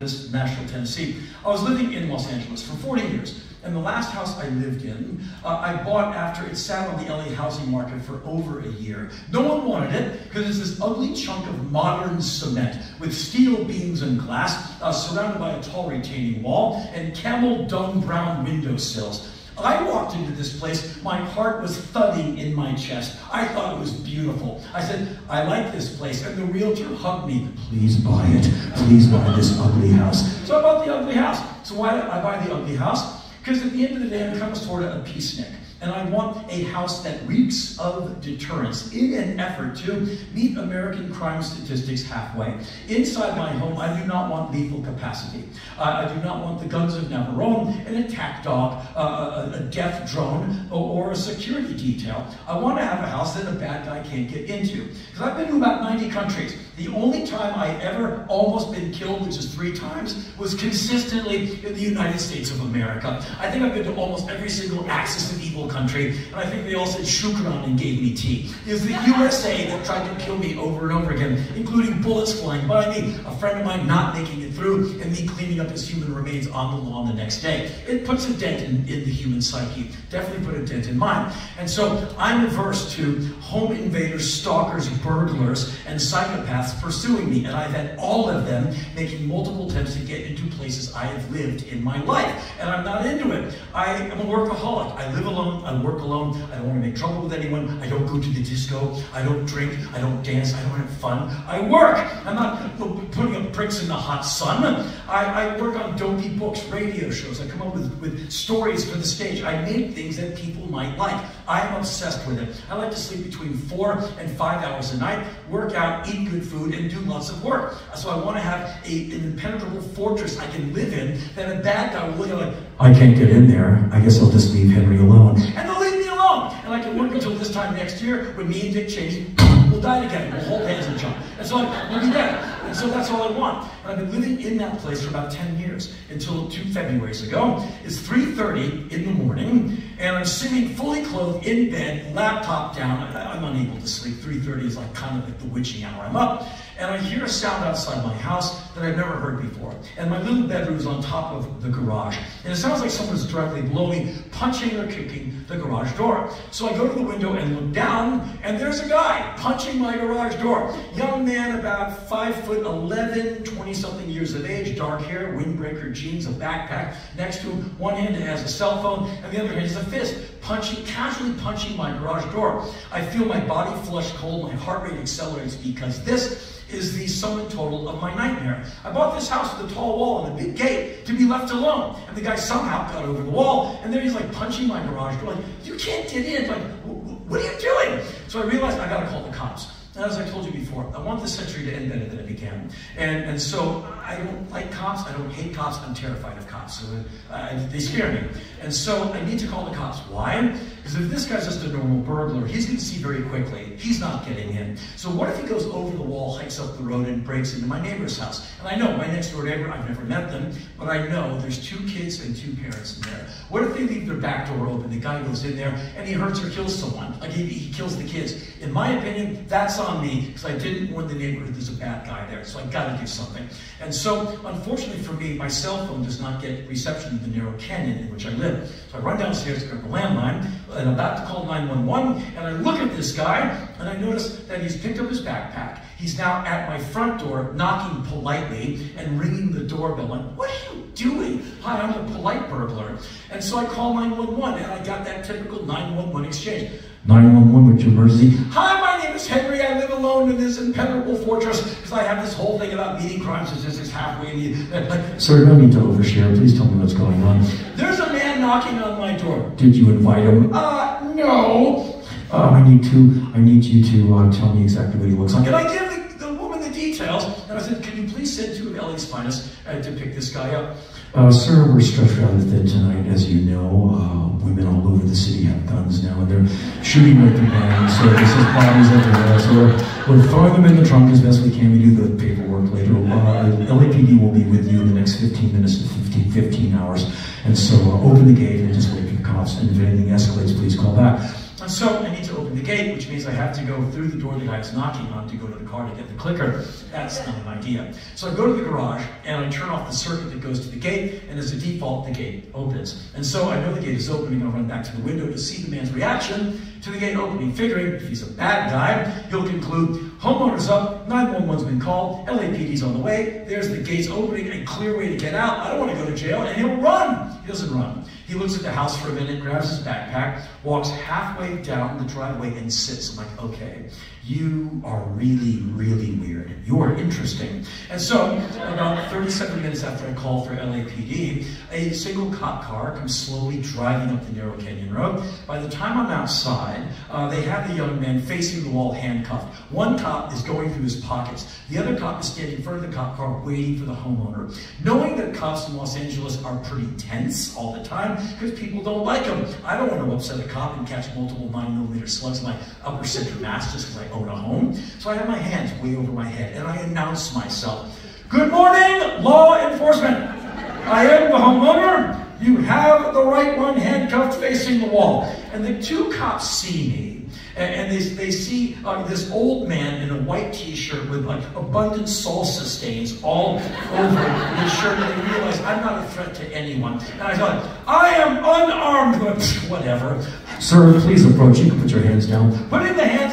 this Nashville, Tennessee. I was living in Los Angeles for 40 years, and the last house I lived in, uh, I bought after it sat on the LA housing market for over a year. No one wanted it because it's this ugly chunk of modern cement with steel beams and glass uh, surrounded by a tall retaining wall and camel dung brown windowsills. I walked into this place, my heart was thudding in my chest. I thought it was beautiful. I said, I like this place. And the realtor hugged me, please buy it. Please buy this ugly house. So I bought the ugly house. So why did I buy the ugly house? Because at the end of the day, I'm kind of sort of a peacenik. And I want a house that reeks of deterrence in an effort to meet American crime statistics halfway. Inside my home, I do not want lethal capacity. Uh, I do not want the guns of Navarone, an attack dog, uh, a, a, death drone, or, or, a security detail. I want to have a house that a bad guy can't get into. Because I've been to about 90 countries. The only time I ever almost been killed, which is three times, was consistently in the United States of America. I think I've been to almost every single axis of evil country, and I think they all said shukran and gave me tea. Was the USA that tried to kill me over and over again, including bullets flying by me, a friend of mine not making it through, and me cleaning up his human remains on the lawn the next day. It puts a dent in, in the human psyche. Definitely put a dent in mine. And so I'm averse to home invaders, stalkers, burglars, and psychopaths pursuing me, and I've had all of them making multiple attempts to get into places I have lived in my life, and I'm not into it. I am a workaholic. I live alone I work alone. I don't want to make trouble with anyone. I don't go to the disco. I don't drink. I don't dance. I don't have fun. I work. I'm not putting up bricks in the hot sun. I, I work on dopey books, radio shows. I come up with, with stories for the stage. I make things that people might like. I'm obsessed with it. I like to sleep between four and five hours a night, work out, eat good food, and do lots of work. So I want to have a, an impenetrable fortress I can live in that a bad guy will look at like, I can't get in there. I guess I'll just leave Henry alone and they'll leave me alone. And I can work until this time next year when me and Dick Cheney will die together. We'll hold hands and jump. And so I'm, we'll be dead. So that's all I want. And I've been living in that place for about 10 years until two Februarys ago. It's 3.30 in the morning, and I'm sitting fully clothed in bed, laptop down. I, am unable to sleep. 3.30 is like kind of like the witching hour. I'm up, and I hear a sound outside my house that I've never heard before. And my little bedroom is on top of the garage. And it sounds like someone's directly below me, punching or kicking the garage door. So I go to the window and look down, and there's a guy punching my garage door. Young man, about 5 foot 11, 20 something years of age, dark hair, windbreaker jeans, a backpack. Next to him, one hand has a cell phone, and the other hand has a fist, punching, casually punching my garage door. I feel my body flush cold, my heart rate accelerates because this is the sum total of my nightmare. I bought this house with a tall wall and a big gate to be left alone. And the guy somehow got over the wall, and then he's like punching my garage door, like, you can't get in. Like, what are you doing? So I realized I gotta call the cops. As I told you before, I want the century to end better than it began. And, and so I don't like cops, I don't hate cops, I'm terrified of cops. So, uh, they scare me. And so I need to call the cops. Why? Because if this guy's just a normal burglar, he's going to see very quickly he's not getting in. So what if he goes over the wall, hikes up the road, and breaks into my neighbor's house? And I know my next door neighbor, I've never met them, but I know there's two kids and two parents in there. What if they leave their back door open, the guy goes in there, and he hurts or kills someone? Like he, he kills the kids. In my opinion, that's on me, because I didn't warn the neighborhood there's a bad guy there. So I got to do something. And so, unfortunately for me, my cell phone does not get reception in the narrow canyon in which I live. So I run downstairs to grab the landline, and I'm about to call 911, and I look at this guy, and I notice that he's picked up his backpack. He's now at my front door, knocking politely and ringing the doorbell. Like, what are you doing? Hi, I'm a polite burglar. And so I call 911, and I got that typical 911 exchange. 911 with your mercy. Hi, my name is Henry. I live alone in this impenetrable fortress because I have this whole thing about meeting crime statistics halfway in the. Like, Sir, no need to overshare. Please tell me what's going on. There's a man knocking on my door. Did you invite him? Uh, no. Uh, I need to. I need you to uh, tell me exactly what he looks like. And I give I said, "Can you please send two of LA's finest uh, to pick this guy up?" Uh, sir, we're stretched rather thin tonight, as you know. Uh, women all over the city have guns now, and they're shooting right through bands, so this is bodies everywhere. So we're, we're throwing them in the trunk as best we can. We do the paperwork later. Uh, LAPD will be with you in the next 15 minutes to 15, 15 hours. And so uh, open the gate and just wait for the cops. And if anything escalates, please call back. And so I need to open the gate, which means I have to go through the door the guy's knocking on to go to the car to get the clicker. That's not an idea. So I go to the garage and I turn off the circuit that goes to the gate, and as a default, the gate opens. And so I know the gate is opening. I'll run back to the window to see the man's reaction to the gate opening, figuring if he's a bad guy, he'll conclude homeowner's up, 911's been called, LAPD's on the way, there's the gates opening, a clear way to get out. I don't want to go to jail, and he'll run. He doesn't run. He looks at the house for a minute, grabs his backpack, walks halfway down the driveway, and sits. I'm like, okay, you are really, really weird. You are interesting. And so, about 37 minutes after I call for LAPD, a single cop car comes slowly driving up the narrow canyon road. By the time I'm outside, uh, they have the young man facing the wall handcuffed. One cop is going through his pockets. The other cop is standing in front of the cop car waiting for the homeowner. Knowing that cops in Los Angeles are pretty tense all the time because people don't like them. I don't want to upset a cop and catch multiple 9mm slugs in my upper center mass just because I own a home. So I have my hands way over my head and I announce myself. Good morning, law enforcement. I am the homeowner. You have the right one handcuffed facing the wall. And the two cops see me and, they, they see uh, this old man in a white t-shirt with like abundant salsa stains all over his shirt, and they realize I'm not a threat to anyone. And I thought, I am unarmed, but whatever. Sir, please approach. You can put your hands down. Put in the down,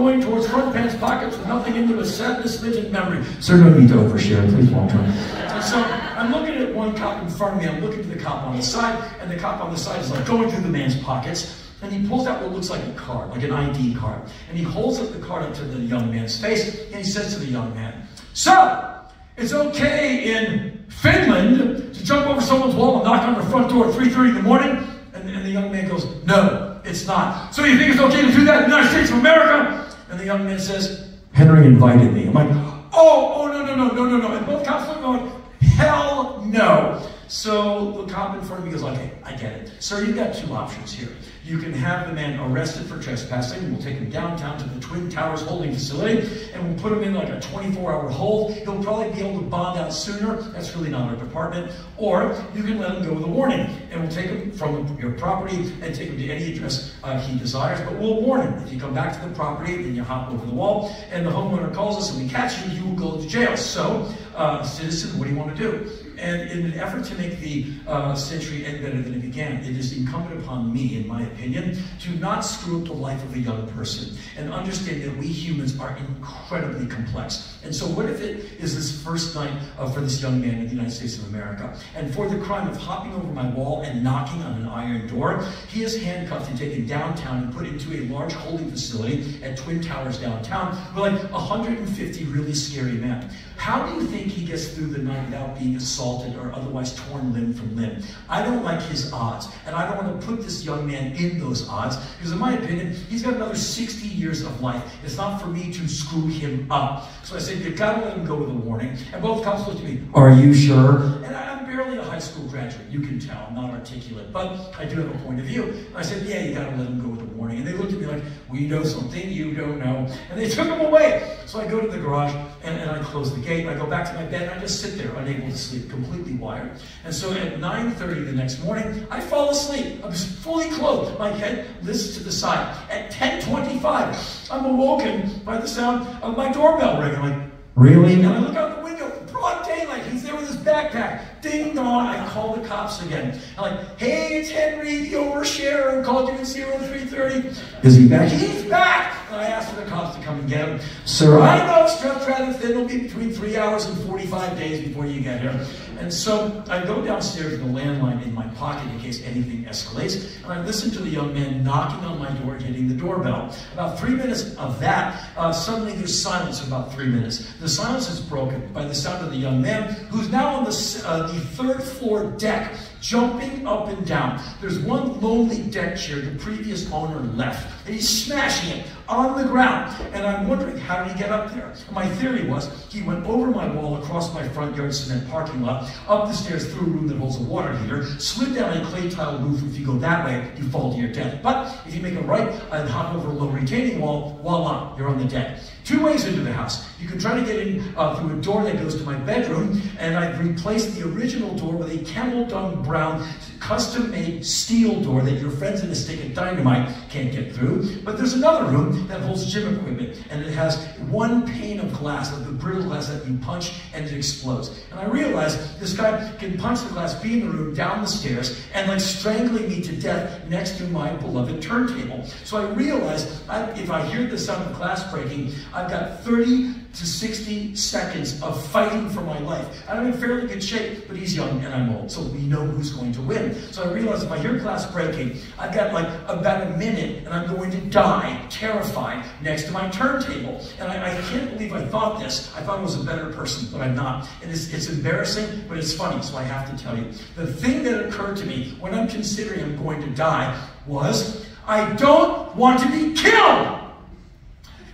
going towards front pants pockets with nothing into a sadness, smidgen memory. Sir, no need to overshare. Please walk on. And so I'm looking at one cop in front of me. I'm looking to the cop on the side, and the cop on the side is like going through the man's pockets. And he pulls out what looks like a card, like an ID card. And he holds up the card up to the young man's face, and he says to the young man, So, it's okay in Finland to jump over someone's wall and knock on their front door at 3.30 in the morning? And, and the young man goes, No, it's not. So you think it's okay to do that in the United States of America? And the young man says, Henry invited me. I'm like, oh, oh, no, no, no, no, no, no. And both cops are going, hell no. So the cop in front of me goes, okay, I get it. Sir, you've got two options here. You can have the man arrested for trespassing. We'll take him downtown to the Twin Towers holding facility, and we'll put him in like a 24-hour hold. He'll probably be able to bond out sooner. That's really not our department. Or you can let him go with a warning, and we'll take him from your property and take him to any address uh, he desires. But we'll warn him. If you come back to the property, and you hop over the wall, and the homeowner calls us and we catch you, you will go to jail. So, uh, citizen, what do you want to do? And in an effort to make the uh, century end better than it began, it is incumbent upon me, in my opinion, to not screw up the life of a young person and understand that we humans are incredibly complex. And so, what if it is this first night uh, for this young man in the United States of America? And for the crime of hopping over my wall and knocking on an iron door, he is handcuffed and taken downtown and put into a large holding facility at Twin Towers downtown with like 150 really scary men. How do you think he gets through the night without being assaulted or otherwise torn limb from limb? I don't like his odds, and I don't want to put this young man in those odds because, in my opinion, he's got another 60 years of life. It's not for me to screw him up. So I said, You've got to let him go with a warning. And both cops looked at me, Are you sure? And I'm barely a high school graduate. You can tell. I'm not articulate, but I do have a point of view. And I said, Yeah, you got to let him go with a warning. And they looked at me like, We know something you don't know. And they took him away. So I go to the garage and, and I close the gate. I go back to my bed and I just sit there, unable to sleep, completely wired. And so at 9.30 the next morning, I fall asleep. I'm fully clothed. My head lifts to the side. At 10.25, I'm awoken by the sound of my doorbell ringing. I'm like, really? And I look out the window, broad daylight. He's there with his backpack. Ding dong. I call the cops again. I'm like, hey, it's Henry, the overshare who called you at 0330. Is he back? He's back. And I asked for the cops to come and get him. Sir, I know stretch rather thin. It'll be between three hours and 45 days before you get here. And so I go downstairs with a landline in my pocket in case anything escalates, and I listen to the young man knocking on my door, hitting the doorbell. About three minutes of that, uh, suddenly there's silence about three minutes. The silence is broken by the sound of the young man who's now on the, uh, the third floor deck jumping up and down. There's one lonely deck chair the previous owner left, and he's smashing it on the ground. And I'm wondering, how did he get up there? My theory was he went over my wall across my front yard cement parking lot, up the stairs through a room that holds a water heater, slid down a clay tile roof. If you go that way, you fall to your death. But if you make a right and hop over a low retaining wall, voila, you're on the deck. Two ways into the house. You can try to get in uh, through a door that goes to my bedroom, and I've replaced the original door with a camel dung brown custom-made steel door that your friends in a stick of dynamite can't get through. But there's another room that holds gym equipment, and it has one pane of glass, like the brittle glass that you punch and it explodes. And I realized this guy can punch the glass, be in the room, down the stairs, and like strangling me to death next to my beloved turntable. So I realized I, if I hear the sound of glass breaking, I've got 30 to 60 seconds of fighting for my life. I'm in fairly good shape, but he's young and I'm old, so we know who's going to win. So I realized if I hear glass breaking, I've got like about a minute and I'm going to die, terrified, next to my turntable. And I, I can't believe I thought this. I thought I was a better person, but I'm not. And it's, it's embarrassing, but it's funny, so I have to tell you. The thing that occurred to me when I'm considering I'm going to die was, I don't want to be killed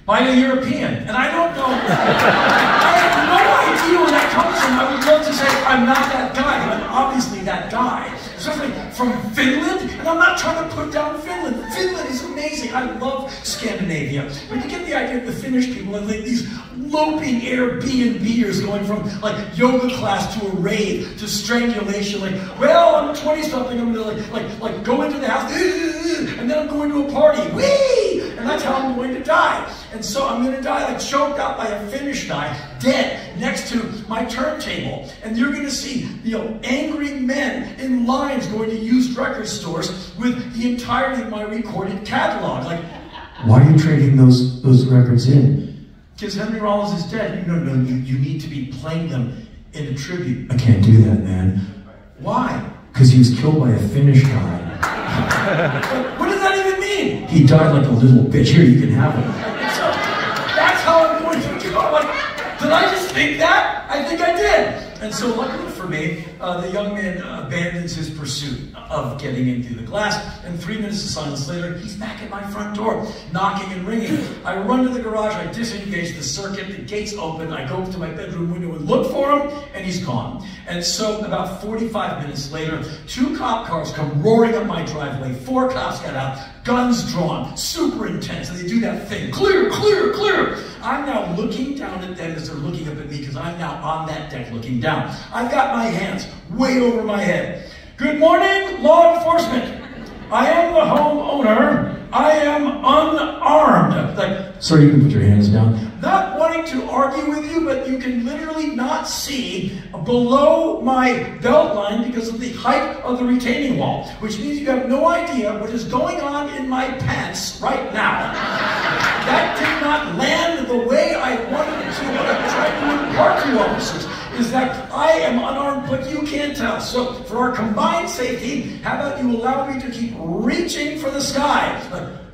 by a European. And I don't know, I have no idea where that comes from. I would love to say I'm not that guy, but I'm obviously that guy. Something from Finland, and I'm not trying to put down Finland. Finland is amazing. I love Scandinavia. But you get the idea of the Finnish people and like these loping Airbnbers going from like yoga class to a rave to strangulation. Like, well, I'm 20 something. I'm gonna like like like go into the house, and then I'm going to a party. And that's how I'm going to die. And so I'm going to die like choked out by a Finnish guy, dead, next to my turntable. And you're going to see, you know, angry men in lines going to used record stores with the entirety of my recorded catalog. Like, why are you trading those, those records in? Because Henry Rollins is dead. No, no, you, you need to be playing them in a tribute. I can't do that, man. Why? Because he was killed by a Finnish guy. what does that mean? He died like a little bitch. Here, you can have him. That's how I'm going to do. it. I'm like, did I just think that? I think I did. And so luckily for me, uh, the young man abandons his pursuit of getting in through the glass, and three minutes of silence later, he's back at my front door, knocking and ringing. I run to the garage, I disengage the circuit, the gates open, I go up to my bedroom window and look for him, and he's gone. And so about 45 minutes later, two cop cars come roaring up my driveway, four cops get out, guns drawn, super intense, and they do that thing, clear, clear, clear. I'm now looking down at them as they're looking up at me because I'm now on that deck looking down. I've got my hands way over my head. Good morning, law enforcement. I am the homeowner. I am unarmed. Like, sir, you can put your hands down. Not wanting to argue with you, but you can literally not see below my belt line because of the height of the retaining wall, which means you have no idea what is going on in my pants right now. that did not land the way I wanted it to when I'm trying to impart to officers is that I am unarmed, but you can't tell. So for our combined safety, how about you allow me to keep reaching for the sky?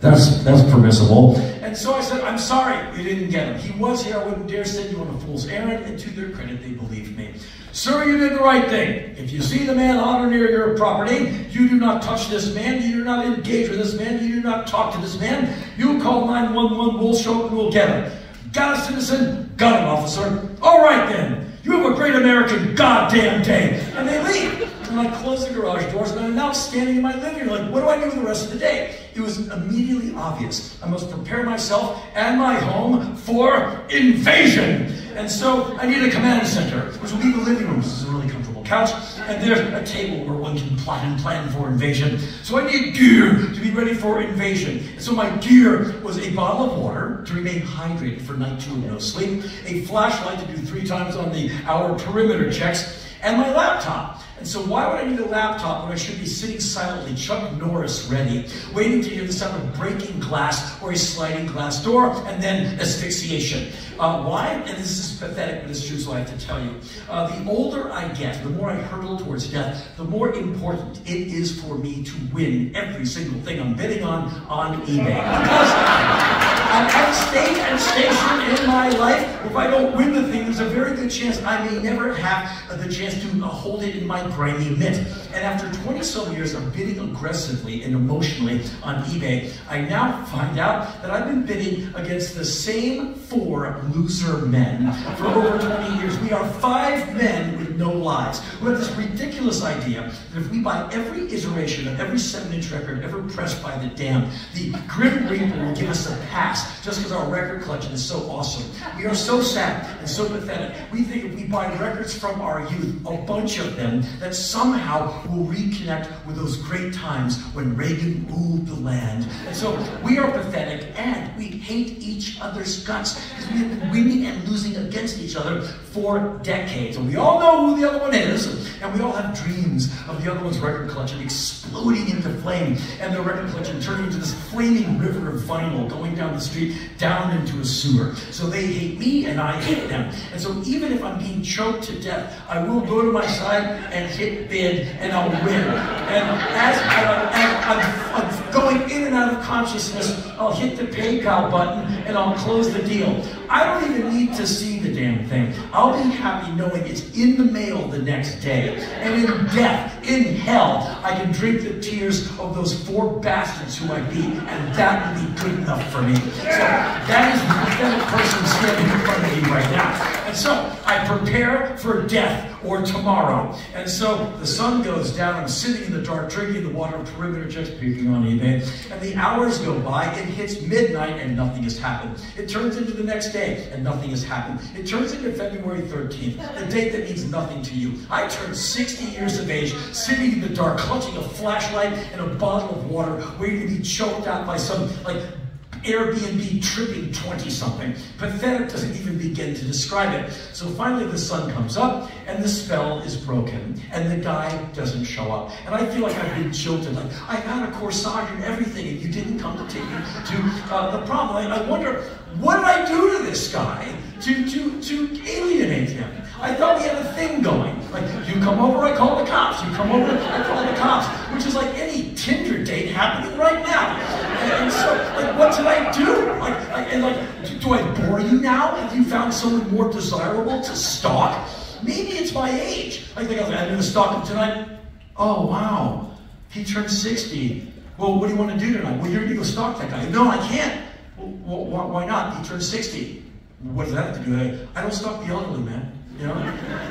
That's that's permissible. And so I said, I'm sorry you didn't get him. He was here. I wouldn't dare send you on a fool's errand. And to their credit, they believed me. Sir, you did the right thing. If you see the man on or near your property, you do not touch this man. You do not engage with this man. You do not talk to this man. You call 911. We'll show up and we'll get him. Got a citizen? Got an officer. All right then. You have a great American goddamn day. And they leave. And I close the garage doors, and I'm now standing in my living room, like, what do I do for the rest of the day? It was immediately obvious. I must prepare myself and my home for invasion. And so I need a command center, which will be the living room. This is a really couch. And there's a table where one can plot and plan for invasion. So I need gear to be ready for invasion. And so my gear was a bottle of water to remain hydrated for night two of no sleep, a flashlight to do three times on the hour perimeter checks, and my laptop. And so why would I need a laptop when I should be sitting silently, Chuck Norris ready, waiting to hear the sound of breaking glass or a sliding glass door, and then asphyxiation? Uh, why? And this is pathetic, but it's true, so I have to tell you. Uh, the older I get, the more I hurtle towards death, the more important it is for me to win every single thing I'm bidding on on eBay. Because at stage and station in my life, if I don't win the thing, there's a very good chance I may never have the chance to hold it in my grimy mitt. And after 20 some years of bidding aggressively and emotionally on eBay, I now find out that I've been bidding against the same four loser men for over 20 years. We are five men with no lives. We have this ridiculous idea that if we buy every iteration of every seven-inch record ever pressed by the damned, the Grim Reaper will give us a pass just because our record collection is so awesome. We are so sad and so pathetic. We think if we buy records from our youth, a bunch of them, that somehow we'll reconnect with those great times when Reagan ruled the land. And so we are pathetic and we hate each other's guts because we have been winning and losing against each other for decades. And we all know who the other one is, and we all have dreams of the other one's record collection exploding into flame and their record collection turning into this flaming river of vinyl going down the street, down into a sewer. So they hate me and I hate them. And so even if I'm being choked to death, I will go to my side and hit bid and I'll win. And as uh, I, am going in and out of consciousness, I'll hit the PayPal button and I'll close the deal. I don't even need to see the damn thing. I'll be happy knowing it's in the mail the next day. And in death, in hell, I can drink the tears of those four bastards who I beat, and that would be good enough for me. So that is the person standing in front of me right now. And so I prepare for death or tomorrow. And so the sun goes down, I'm sitting in the dark, drinking the water, of perimeter checks, peeking on eBay, and the hours go by, it hits midnight and nothing has happened. It turns into the next day and nothing has happened. It turns into February 13th, the date that means nothing to you. I turned 60 years of age, sitting in the dark, clutching a flashlight and a bottle of water, waiting to be choked out by some like Airbnb tripping 20 something. Pathetic doesn't even begin to describe it. So finally the sun comes up and the spell is broken and the guy doesn't show up. And I feel like I've been jilted. Like I had a corsage and everything and you didn't come to take me to uh, the prom. I, I wonder, what did I do to this guy to, to, to alienate him? I thought we had a thing going. Like, you come over, I call the cops. You come over, I call the cops. Which is like any Tinder date happening right now. And, so, like, what did I do? Like, I, and like, do I bore you now? Have you found someone more desirable to stalk? Maybe it's my age. I think I'm going to stalk him tonight. Oh, wow. He turned 60. Well, what do you want to do tonight? Well, you're going to go stalk that guy. No, I can't. Well, why not? He turned 60. What does that have to do? I don't stalk the elderly, man. You know,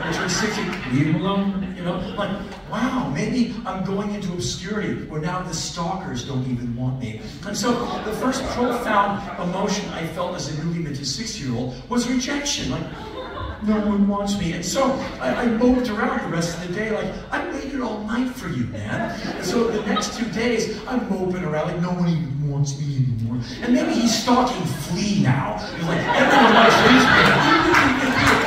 I turned 60, leave him alone. You know, like, wow, maybe I'm going into obscurity where now the stalkers don't even want me. And so the first profound emotion I felt as a newly minted six-year-old was rejection. Like, no one wants me. And so I, I moped around the rest of the day like, I waited all night for you, man. And so the next two days, I'm moping around like, no one even wants me anymore. And maybe he's stalking Flea now. He's like, everyone likes Flea.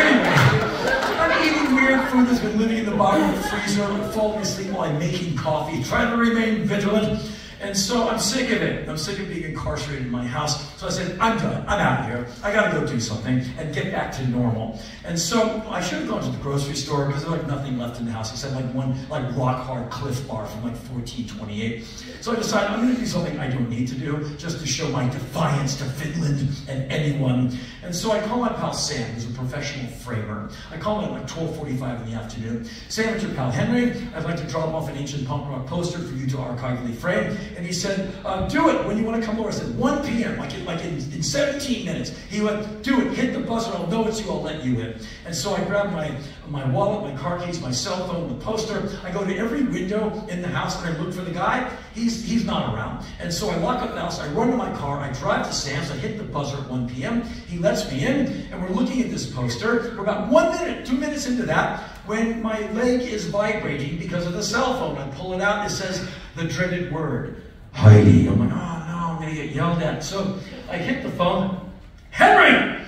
I'm eating weird food that's been living in the bottom of the freezer, falling asleep while I'm making coffee, trying to remain vigilant. And so I'm sick of it. I'm sick of being incarcerated in my house. So I said, I'm done. I'm out of here. I got to go do something and get back to normal. And so I should have gone to the grocery store because there's like nothing left in the house except like one like rock hard Clif bar from like 1428. So I decided I'm going to do something I don't need to do just to show my defiance to Finland and anyone. And so I call my pal Sam, who's a professional framer. I call him at like 12:45 in the afternoon. Sam, it's your pal Henry. I'd like to drop off an ancient punk rock poster for you to archivally frame. And he said, uh, do it when you want to come over. I said, 1 p.m., like, in, like in, in 17 minutes. He went, do it, hit the buzzer, I'll know it's you, I'll let you in. And so I grabbed my, my wallet, my car keys, my cell phone, the poster. I go to every window in the house and I look for the guy. He's, he's not around. And so I lock up the house, I run to my car, I drive to Sam's, I hit the buzzer at 1 p.m. He lets me in, and we're looking at this poster. We're about one minute, two minutes into that, when my leg is vibrating because of the cell phone. I pull it out, it says the dreaded word. Heidi. I'm like, oh no, I'm gonna get yelled at. So I hit the phone. Henry,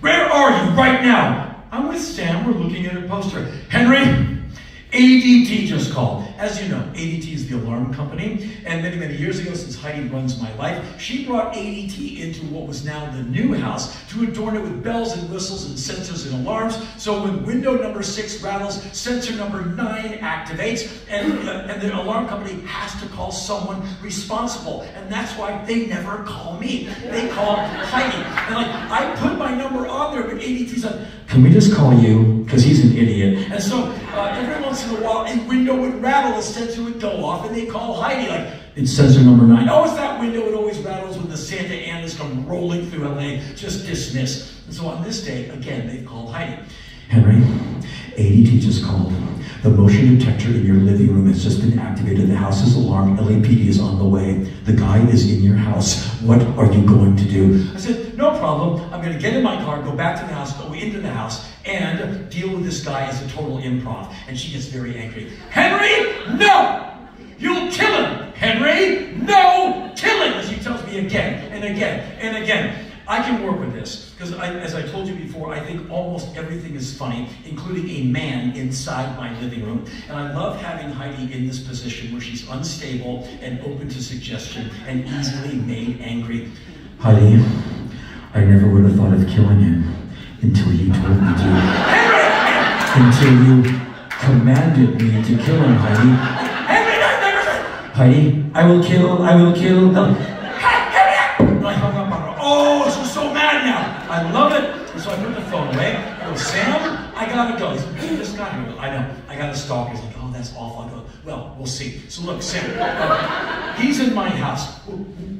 where are you right now? I'm with Sam. We're looking at a poster. Henry, ADT just called. As you know, ADT is the alarm company, and many, many years ago, since Heidi runs my life, she brought ADT into what was now the new house to adorn it with bells and whistles and sensors and alarms. So when window number six rattles, sensor number nine activates, and, uh, and the alarm company has to call someone responsible. And that's why they never call me. They call Heidi. And like, I put my number on there, but ADT said, can we just call you? Because he's an idiot. And so uh, every once in a while, a window would rattle, a sensor would go off, and they call Heidi, like, it's sensor number nine. Oh, it's that window. It always rattles when the Santa Anas come rolling through LA. Just dismiss. And so on this day, again, they called Heidi. Henry, ADT just called. The motion detector in your living room has just been activated. The house is alarmed. LAPD is on the way. The guy is in your house. What are you going to do? I said, no problem. I'm going to get in my car, go back to the house, go into the house, and deal with this guy as a total improv. And she gets very angry. Henry, no! You'll kill him! Henry, no! Kill him! As she tells me again and again and again. I can work with this because, as I told you before, I think almost everything is funny, including a man inside my living room. And I love having Heidi in this position where she's unstable and open to suggestion and easily made angry. Heidi, I never would have thought of killing him until you told me to. until you commanded me to kill him, Heidi. Heidi, I will kill, I will kill. I love it. And so I put the phone away. I go, Sam, I gotta go. He's this guy here. I know. I got a stalker. He's like, oh, that's awful. I go, well, we'll see. So look, Sam, uh, he's in my house.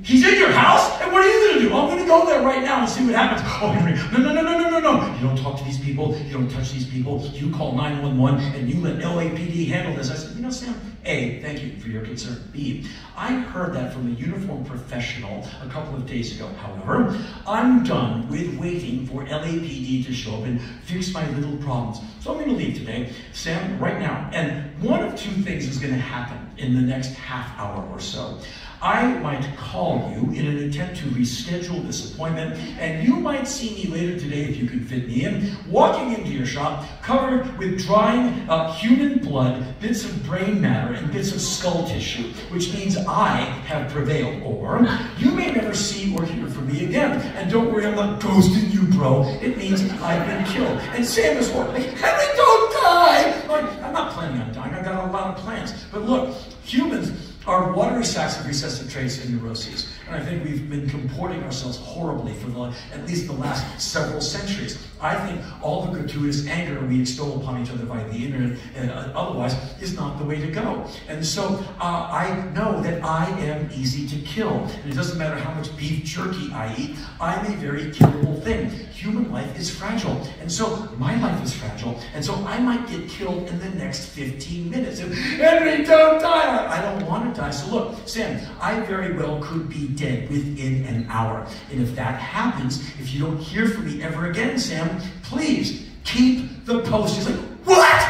He's in your house? And what are you gonna do? I'm gonna go there right now and see what happens. Oh, no, no, no, no, no, no, no. You don't talk to these people. You don't touch these people. You call 911 and you let LAPD handle this. I said, you know, Sam, A, thank you for your concern. B, I heard that from a uniformed professional a couple of days ago. However, I'm done with waiting for LAPD to show up and fix my little problems. So I'm going to leave today, Sam, right now. And one of two things is going to happen in the next half hour or so. I might call you in an attempt to reschedule this appointment, and you might see me later today if you can fit me in, walking into your shop covered with drying uh, human blood, bits of brain matter, and bits of skull tissue, which means I have prevailed. Or you may never see or hear from me again. And don't worry, I'm not ghosting you, bro. It means I've been killed. And Sam is like, Henry, don't die! Like, I'm not planning on dying. I've got a lot of plans. But look, humans are watery sacks of recessive traits and neuroses. And I think we've been comporting ourselves horribly for the, at least the last several centuries. I think all the gratuitous anger we extol upon each other via the internet and otherwise is not the way to go. And so uh, I know that I am easy to kill. And it doesn't matter how much beef jerky I eat, I'm a very killable thing. Human life is fragile. And so my life is fragile. And so I might get killed in the next 15 minutes. And, Henry, don't die! I don't want to die. So look, Sam, I very well could be dead within an hour. And if that happens, if you don't hear from me ever again, Sam, please keep the post. He's like, what?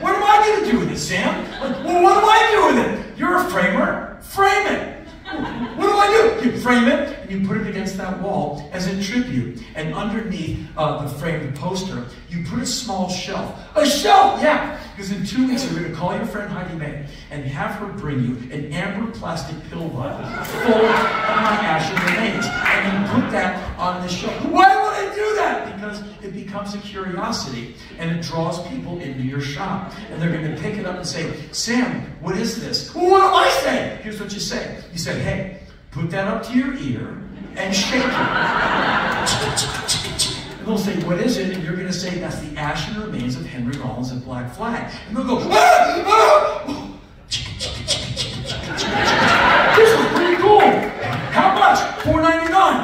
What am I going to do with it, Sam? Like, well, what do I do with it? You're a framer. Frame it. What do I do? You frame it and you put it against that wall as a tribute. And underneath uh, the framed poster, you put a small shelf. A shelf, yeah. Because in two weeks, you're going to call your friend Heidi May and have her bring you an amber plastic pill bottle full of my ashen remains. And you put that on the shelf. Why that? Because it becomes a curiosity and it draws people into your shop. And they're going to pick it up and say, Sam, what is this? Well, what am I saying? Here's what you say. You say, hey, put that up to your ear and shake it. And they'll say, what is it? And you're going to say, that's the ashen remains of Henry Rollins at Black Flag. And they'll go, ah, ah.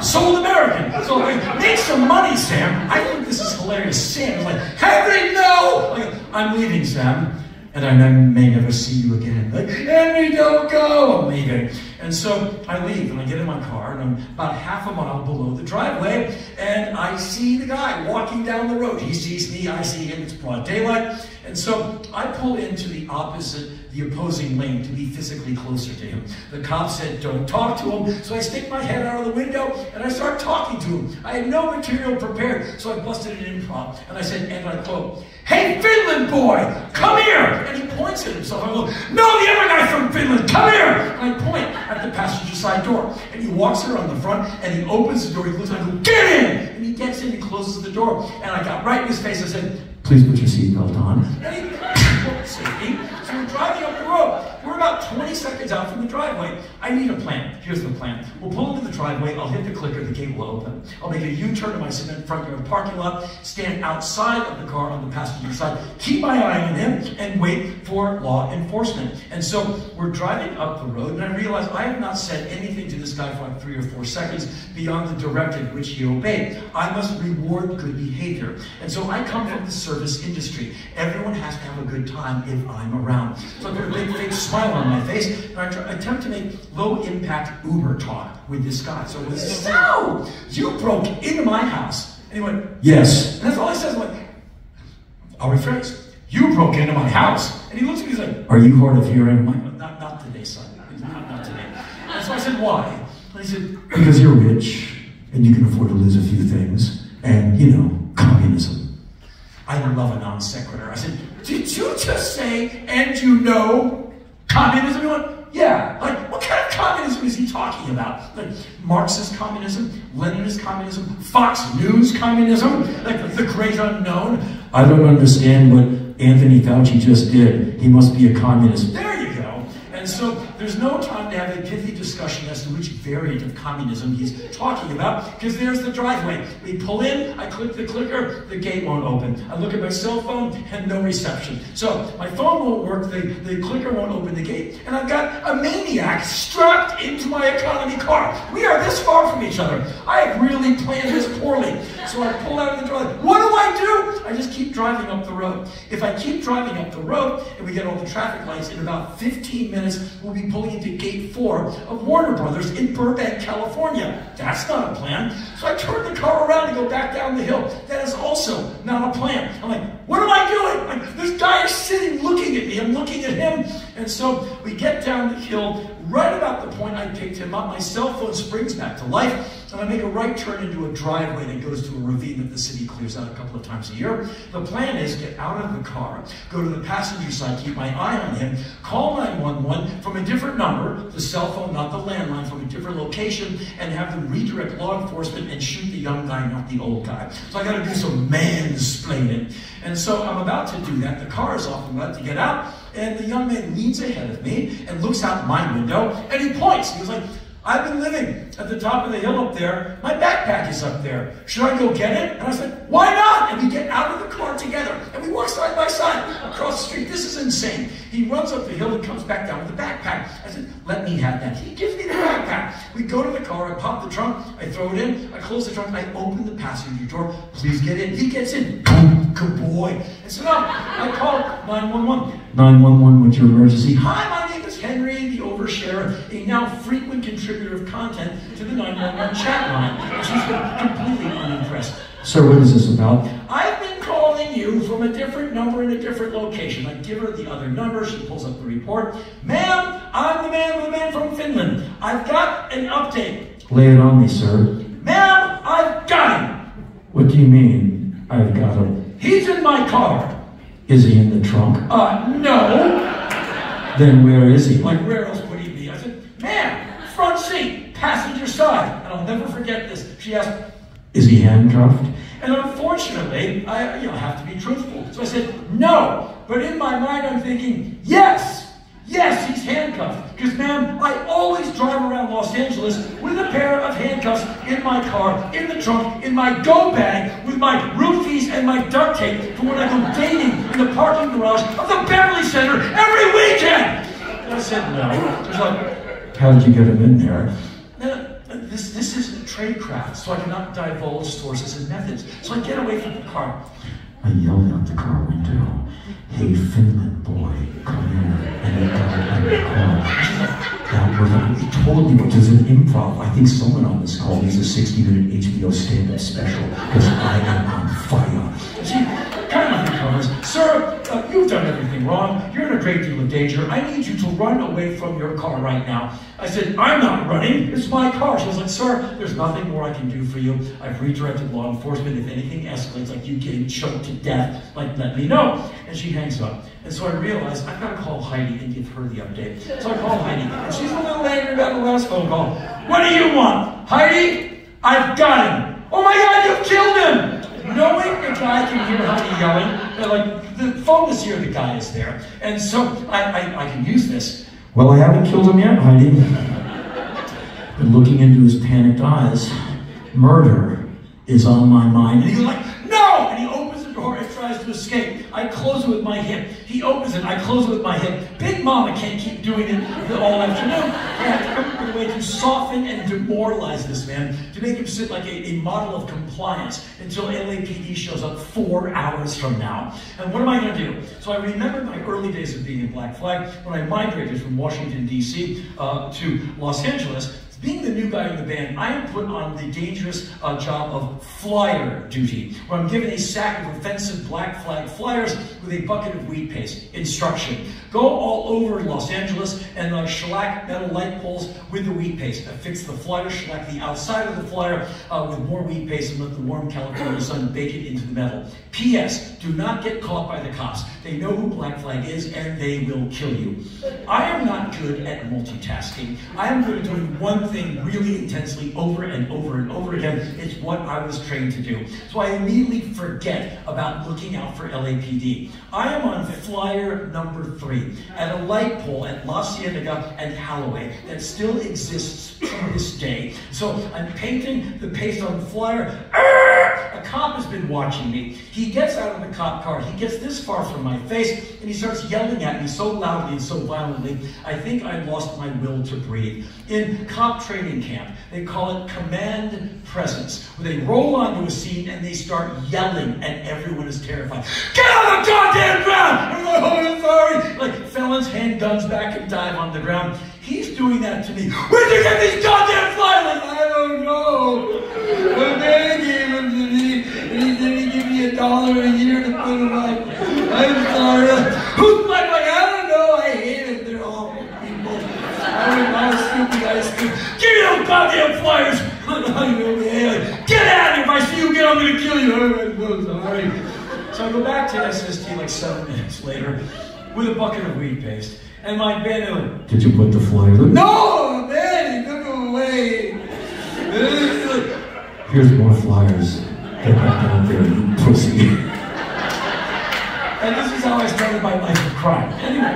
Sold American. So like, make some money, Sam. I think this is hilarious. Sam is like, Henry, no! I'm leaving, Sam. And I may never see you again. Like, Henry, don't go! I'm leaving. And so I leave and I get in my car and I'm about half a mile below the driveway and I see the guy walking down the road. He sees me, I see him, it's broad daylight. And so I pull into the opposite the opposing lane to be physically closer to him. The cop said, don't talk to him. So I stick my head out of the window and I start talking to him. I had no material prepared, so I busted an improv. And I said, and I quote, Hey, Finland boy, come here! And he points at himself. I go, No, the other guy from Finland, come here! And I point at the passenger side door. And he walks around the front and he opens the door. He looks, I go, Get in! And he gets in and closes the door. And I got right in his face. I said, Please put your seatbelt on. And he, safety. So we're driving up the road. 20 20 seconds out from the driveway. I need a plan. Here's the plan. We'll pull into the driveway. I'll hit the clicker. The gate will open. I'll make a U-turn to my cement front yard parking lot, stand outside of the car on the passenger side, keep my eye on him, and wait for law enforcement. And so we're driving up the road, and I realize I have not said anything to this guy for like three or four seconds beyond the directive which he obeyed. I must reward good behavior. And so I come from the service industry. Everyone has to have a good time if I'm around. So I put a big fake smile on my face, and I try, attempt to make low impact Uber talk with this guy. So he says, So, you broke into my house. And he went, Yes. And that's all he says. I'm like, I'll rephrase. You broke into my house. And he looks at me, he's like, Are you hard of hearing? I'm like, not, not today, son. Not, not today. And so I said, Why? And he said, Because you're rich and you can afford to lose a few things. And, you know, communism. I love a non sequitur. I said, Did you just say, and you know, communism? Went, yeah, like what kind of communism is he talking about? Like Marxist communism, Leninist communism, Fox News communism, like the great unknown. I don't understand what Anthony Fauci just did. He must be a communist. There you go. And so there's no time to have a pithy discussion as to which variant of communism he's talking about, because there's the driveway. We pull in, I click the clicker, the gate won't open. I look at my cell phone and no reception. So my phone won't work, the, the clicker won't open the gate. And I've got a maniac strapped into my economy car. We are this far from each other. I have really planned this poorly. So I pull out of the driveway. What do I do? I just keep driving up the road. If I keep driving up the road and we get all the traffic lights, in about 15 minutes, we'll be into gate four of Warner Brothers in Burbank, California. That's not a plan. So I turn the car around and go back down the hill. That is also not a plan. I'm like, what am I doing? Like, this guy is sitting looking at me. I'm looking at him. And so we get down the hill. Right about the point I picked him up, my cell phone springs back to life. And I make a right turn into a driveway that goes to a ravine that the city clears out a couple of times a year. The plan is get out of the car, go to the passenger side, keep my eye on him, call 911 from a different number, the cell phone, not the landline, from a different location, and have them redirect law enforcement and shoot the young guy, not the old guy. So I got to do some mansplaining. And so I'm about to do that. The car is off. I'm about to get out. And the young man leans ahead of me and looks out my window and he points. He was like, I've been living at the top of the hill up there. My backpack is up there. Should I go get it? And I said, why not? And we get out of the car together and we walk side by side across the street. This is insane. He runs up the hill and comes back down with the backpack. I said, let me have that. He gives me the backpack. We go to the car. I pop the trunk. I throw it in. I close the trunk. I open the passenger door. Please get in. He gets in. Good boy. And so now I call 911. 911, what's your emergency? Hi, my name is Henry, the oversharer, a now frequent contributor of content to the 911 chat line. She's been completely unimpressed. Sir, what is this about? I've been calling you from a different number in a different location. I give her the other number. She pulls up the report. Ma'am, I'm the man with the man from Finland. I've got an update. Lay it on me, sir. Ma'am, I've got him. What do you mean, I've got him? He's in my car. Is he in the trunk? Uh, no. Then where is he? Like, where else would he be? I said, ma'am, front seat, passenger side. And I'll never forget this. She asked, is he handcuffed? And unfortunately, I you know, have to be truthful. So I said, no. But in my mind, I'm thinking, yes. Yes, he's handcuffed. Because, ma'am, I always drive around Los Angeles with a pair of handcuffs in my car, in the trunk, in my go bag, with my roofies and my duct tape for when I go dating in the parking garage of the Beverly Center every weekend. And I said, no. Like, how did you get him in there? This, this is trade craft, so I cannot divulge sources and methods. So I get away from the car. I yelled out the car window, hey, Finland boy, come here. And he got of the car. That was, told me, which is an improv. I think someone on this call needs a 60 minute HBO stand up special because I am on fire. See, kind of Sir, uh, you've done everything wrong. You're in a great deal of danger. I need you to run away from your car right now. I said, I'm not running. It's my car. She was like, sir, there's nothing more I can do for you. I've redirected law enforcement. If anything escalates, like you getting choked to death, like let me know. And she hangs up. And so I realized I've got to call Heidi and give her the update. So I call Heidi, and she's a little angry about the last phone call. What do you want? Heidi, I've got him. Oh my God, you killed him! Knowing the guy can hear Heidi yelling, like the phone is here, the guy is there. And so I, I, I can use this. Well, I haven't killed him yet, Heidi. Been looking into his panicked eyes. Murder is on my mind. And he's like, tries to escape. I close it with my hip. He opens it, I close it with my hip. Big Mama can't keep doing it all afternoon. I have to come up with a way to soften and demoralize this man, to make him sit like a, a model of compliance until LAPD shows up four hours from now. And what am I going to do? So I remember my early days of being in Black Flag when I migrated from Washington, D.C. Uh, to Los Angeles being the new guy in the band, I am put on the dangerous uh, job of flyer duty, where I'm given a sack of offensive black flag flyers with a bucket of wheat paste. Instruction. Go all over Los Angeles and uh, shellac metal light poles with the wheat paste. Affix the flyer, shellac the outside of the flyer uh, with more wheat paste and let the warm California sun bake it into the metal. P.S. Do not get caught by the cops. They know who Black Flag is and they will kill you. I am not good at multitasking. I am good at doing one thing really intensely over and over and over again. It's what I was trained to do. So I immediately forget about looking out for LAPD. I am on flyer number three at a light pole at La Cienega and Callaway that still exists to this day. So I'm painting the paste on the flyer. A cop has been watching me. He gets out of the cop car. He gets this far from my face and he starts yelling at me so loudly and so violently, I think I lost my will to breathe. In cop training camp, they call it command presence, where they roll onto a scene and they start yelling and everyone is terrified. Get on the goddamn ground! I'm like, oh, I'm sorry. Like felons hand guns back and dive on the ground. He's doing that to me. Where'd you get these goddamn? Like, I don't know. The man dollar a year to put them on. I'm sorry. Who's black? Like, I don't know. I hate it. They're all people. I don't know. Stupid guys. Give me those goddamn flyers. Get out of here. If I see you again, I'm going to kill you. I'm so sorry. So I go back to SST like seven minutes later with a bucket of wheat paste. And my band like, uh, did you put the flyer? No, man, took them away. Here's more flyers. Get back out there, you pussy. and this is how I started my life of crime. Anyway,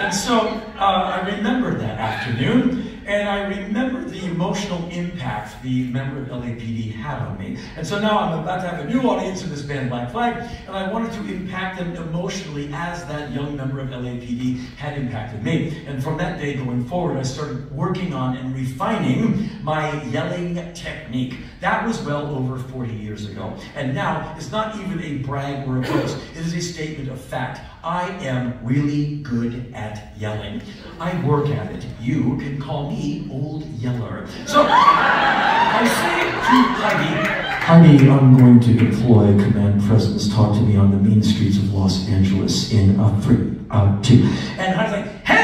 and so uh, I remember that afternoon. And I remember the emotional impact the member of LAPD had on me. And so now I'm about to have a new audience in this band, Black Flag, and I wanted to impact them emotionally as that young member of LAPD had impacted me. And from that day going forward, I started working on and refining my yelling technique. That was well over 40 years ago. And now it's not even a brag or a boast, it is a statement of fact. I am really good at yelling. I work at it. You can call me Old Yeller. So I say to Heidi, Heidi, I'm going to deploy command presence. Talk to me on the mean streets of Los Angeles in a three, uh, two. And I was like, Henry, no, no yelling.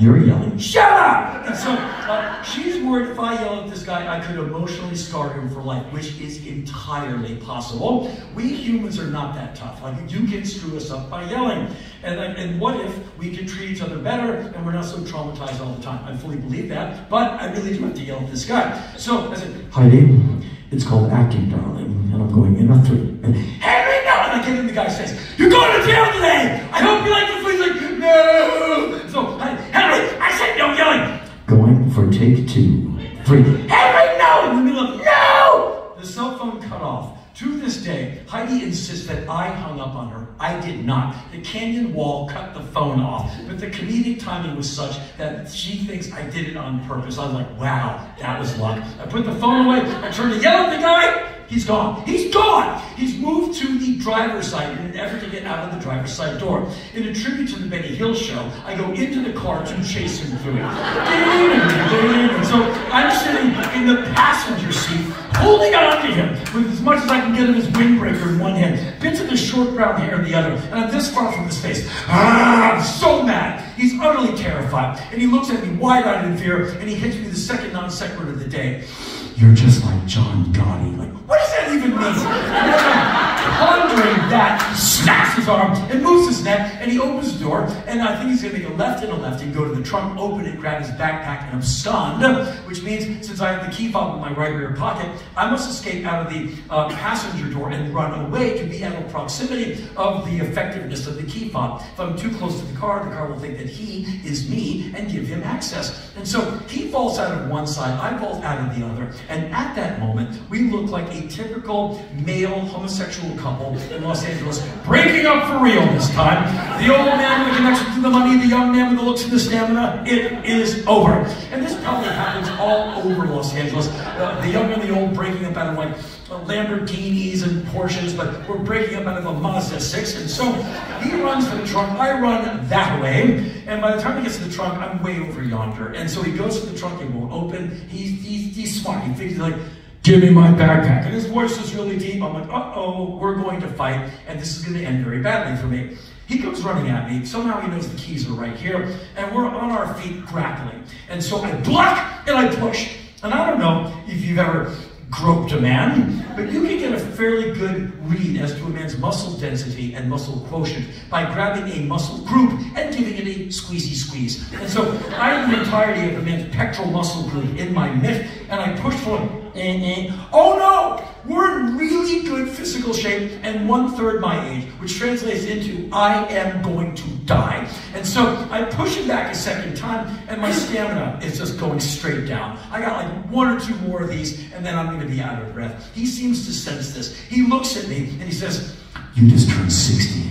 You're yelling. Shut up. And so uh, she's worried if I yell at this guy, I could emotionally scar him for life, which is entirely possible. We humans are not that tough. Like you can screw us up by yelling. And, and what if we could treat each other better and we're not so traumatized all the time? I fully believe that, but I really do have to yell at this guy. So I said, Heidi, it's called acting, darling, and I'm going in a three. And Henry, no! And I get in the guy's face. You're going to jail today! Take two, three. Henry, no! In the middle of, no! The cell phone cut off. To this day, Heidi insists that I hung up on her. I did not. The canyon wall cut the phone off, but the comedic timing was such that she thinks I did it on purpose. I was like, wow, that was luck. I put the phone away, I turned to yell at the guy, He's gone. He's gone. He's moved to the driver's side in an effort to get out of the driver's side door. In a tribute to the Benny Hill show, I go into the car to chase him through it. So I'm sitting in the passenger seat, holding on to him with as much as I can get of his windbreaker in one hand, bits of his short brown hair in the other, and I'm this far from his face. Ah, I'm so mad. He's utterly terrified. And he looks at me wide-eyed in fear, and he hits me the second non sequitur of the day. You're just like John Gotti. Like, what does that even mean? pondering that, he snaps his arm and moves his neck, and he opens the door, and I think he's gonna make a left and a left and go to the trunk, open it, grab his backpack, and I'm stunned, which means since I have the key fob in my right rear pocket, I must escape out of the uh, passenger door and run away to be out of proximity of the effectiveness of the key fob. If I'm too close to the car, the car will think that he is me and give him access. And so he falls out of one side, I fall out of the other, and at that moment, we look like a typical male homosexual couple in Los Angeles, breaking up for real this time. The old man with the connection to the money, the young man with the looks and the stamina, it is over. And this probably happens all over Los Angeles. Uh, the young and the old breaking up out of like Lamborghinis and Porsches, but we're breaking up out of a Mazda 6. And so he runs to the trunk, I run that way, and by the time he gets to the trunk, I'm way over yonder. And so he goes to the trunk, it won't open. He's, he's smart. He figures like, give me my backpack. And his voice is really deep. I'm like, uh-oh, we're going to fight, and this is going to end very badly for me. He comes running at me. Somehow he knows the keys are right here, and we're on our feet grappling. And so I block and I push. And I don't know if you've ever groped a man, but you can get a fairly good read as to a man's muscle density and muscle quotient by grabbing a muscle group and giving it a squeezy squeeze. And so I have the entirety of the man's pectoral muscle group in my mitt, and I push for him. Eh, eh. Oh no! We're in really good physical shape and one third my age, which translates into I am going to die. And so I push him back a second time, and my stamina is just going straight down. I got like one or two more of these, and then I'm going to be out of breath. He seems to sense this. He looks at me and he says, You just turned 60.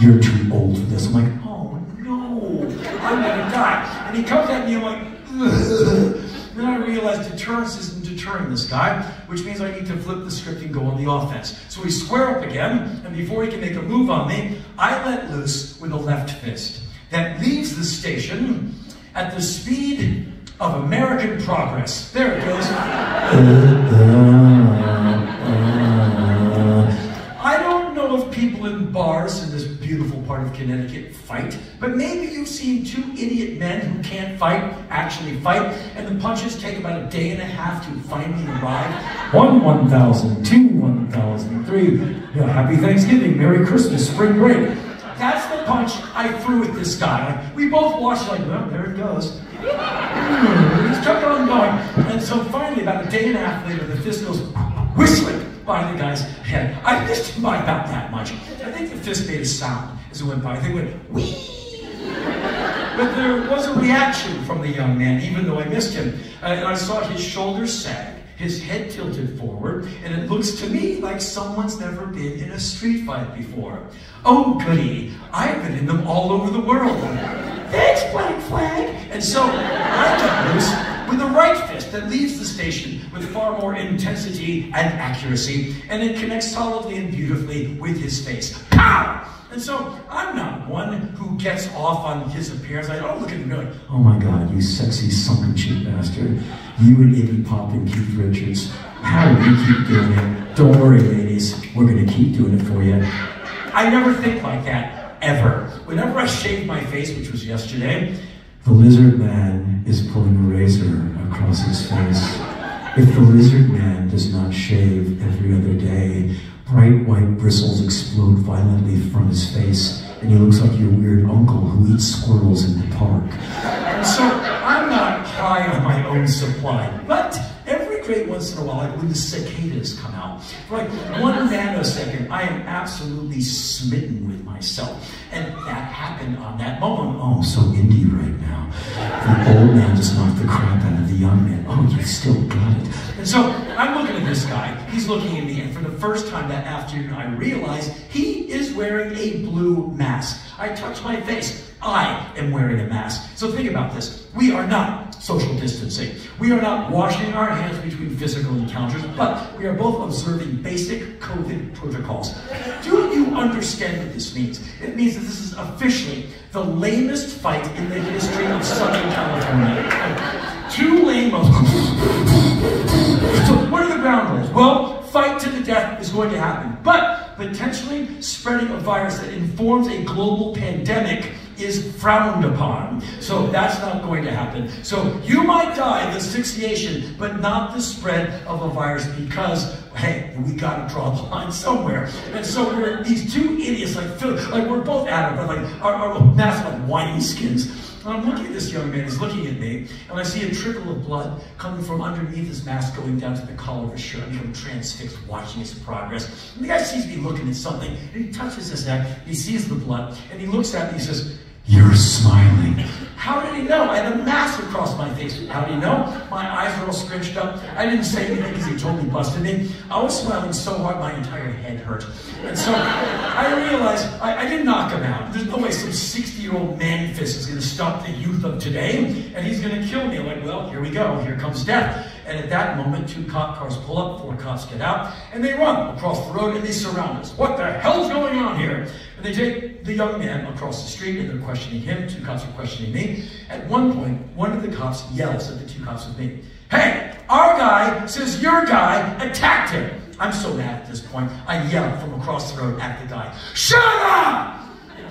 You're too old for this. I'm like, Oh no, I'm going to die. And he comes at me, I'm like, Ugh. Then I realized deterrence isn't deterring this guy, which means I need to flip the script and go on the offense. So we square up again, and before he can make a move on me, I let loose with a left fist that leaves the station at the speed of American progress. There it goes. I don't know if people in bars in this beautiful part of Connecticut fight, but maybe you've seen two idiot men who can't fight actually fight, and the punches take about a day and a half to finally arrive. One, one thousand, two, one thousand, three. Yeah, happy Thanksgiving, Merry Christmas, spring break. That's the punch I threw at this guy. We both watched like, well, there it goes. Hmm, he's kept on going. And so finally, about a day and a half later, the fist goes whistling by the guy's head. I missed him by about that much. I think the fist made a sound as it went by. It went, whee! But there was a reaction from the young man, even though I missed him. Uh, and I saw his shoulders sag, his head tilted forward, and it looks to me like someone's never been in a street fight before. Oh, goody, I've been in them all over the world. Thanks, Black Flag. And so I got loose that leaves the station with far more intensity and accuracy, and it connects solidly and beautifully with his face. Pow! And so I'm not one who gets off on his appearance. I don't look at him and go, oh my God, you sexy sunken cheek bastard. You and Iggy Pop and Keith Richards. How do you keep doing it? Don't worry, ladies. We're going to keep doing it for you. I never think like that, ever. Whenever I shave my face, which was yesterday, the lizard man is pulling a razor across his face. If the lizard man does not shave every other day, bright white bristles explode violently from his face, and he looks like your weird uncle who eats squirrels in the park. And so I'm not high on my own supply, but great once in a while, like when the cicadas come out. For like one nanosecond, I am absolutely smitten with myself. And that happened on that moment. Oh, so indie right now. The old man just knocked the crap out of the young man. Oh, you still got it. And so I'm looking at this guy. He's looking at me, and for the first time that afternoon, I realize he is wearing a blue mask. I touch my face. I am wearing a mask. So think about this. We are not social distancing. We are not washing our hands between physical encounters, but we are both observing basic COVID protocols. Do you understand what this means? It means that this is officially the lamest fight in the history of Southern California. Two lame So what are the ground rules? Well, fight to the death is going to happen. But potentially spreading a virus that informs a global pandemic is frowned upon. So that's not going to happen. So you might die of asphyxiation, but not the spread of a virus because, hey, we got to draw the line somewhere. And so we're these two idiots, like, like we're both at it, but like our, our masks like wineskins. And I'm looking at this young man, he's looking at me, and I see a trickle of blood coming from underneath his mask going down to the collar of his shirt. I'm transfixed watching his progress. And the guy sees me looking at something, and he touches his neck, he sees the blood, and he looks at me and he says, you're smiling. How did he know? I had a mask across my face. How did he know? My eyes were all scrunched up. I didn't say anything because he totally busted me. I was smiling so hard my entire head hurt. And so I realized I, I didn't knock him out. There's no way some 60 year old man fist is going to stop the youth of today and he's going to kill me. I'm like, well, here we go. Here comes death. And at that moment, two cop cars pull up, four cops get out, and they run across the road and they surround us. What the hell's going on here? And they take the young man across the street and they're questioning him. Two cops are questioning me. At one point, one of the cops yells at the two cops with me, Hey, our guy says your guy attacked him. I'm so mad at this point. I yell from across the road at the guy, Shut up!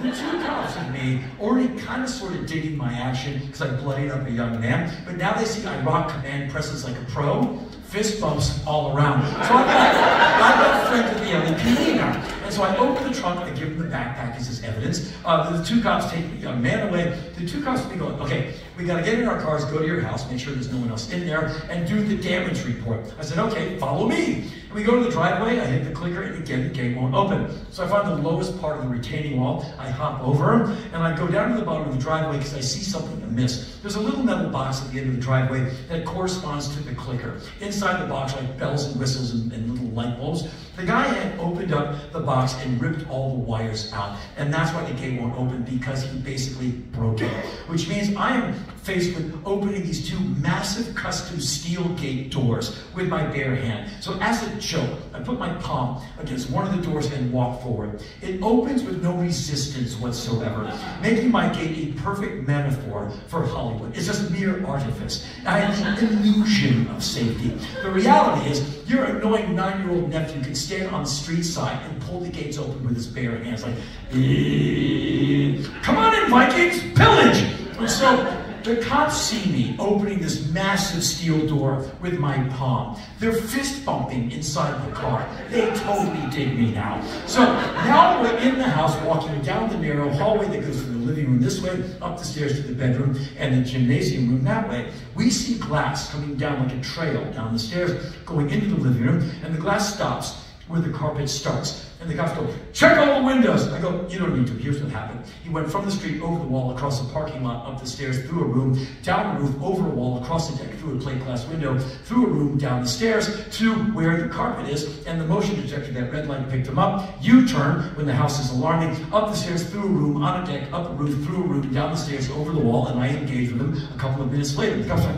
The two cops and me already kind of sort of digging my action because I bloodied up a young man, but now they see I rock command presence like a pro, fist bumps all around. So I've got, I've got friends at the LAPD now. So I open the trunk, I give him the backpack as his evidence. Uh, the two cops take young man away. The two cops be going, okay, we got to get in our cars, go to your house, make sure there's no one else in there, and do the damage report. I said, okay, follow me. And we go to the driveway, I hit the clicker, and again, the gate won't open. So I find the lowest part of the retaining wall, I hop over, and I go down to the bottom of the driveway because I see something amiss. There's a little metal box at the end of the driveway that corresponds to the clicker. Inside the box, like bells and whistles and, and little light bulbs. The guy had opened up the box and ripped all the wires out. And that's why the gate won't open because he basically broke it. Which means I am faced with opening these two massive custom steel gate doors with my bare hand. So as a joke, I put my palm against one of the doors and walk forward. It opens with no resistance whatsoever, making my gate a perfect metaphor for Hollywood. It's just mere artifice. I have the illusion of safety. The reality is, your annoying nine-year-old nephew can stand on the street side and pull the gates open with his bare hands like, eh, come on in, Vikings, pillage! And so the cops see me opening this massive steel door with my palm. They're fist bumping inside the car. They totally dig me now. So now we're in the house walking down the narrow hallway that goes from the living room this way, up the stairs to the bedroom, and the gymnasium room that way. We see glass coming down like a trail down the stairs, going into the living room, and the glass stops where the carpet starts. And the cops go, check all the windows. I go, you don't need to. Here's what happened. He went from the street over the wall, across the parking lot, up the stairs, through a room, down a roof, over a wall, across the deck, through a plate glass window, through a room, down the stairs, to where the carpet is. And the motion detector, that red light, picked him up. U-turn when the house is alarming, up the stairs, through a room, on a deck, up a roof, through a room, down the stairs, over the wall. And I engaged with him a couple of minutes later. The cops like,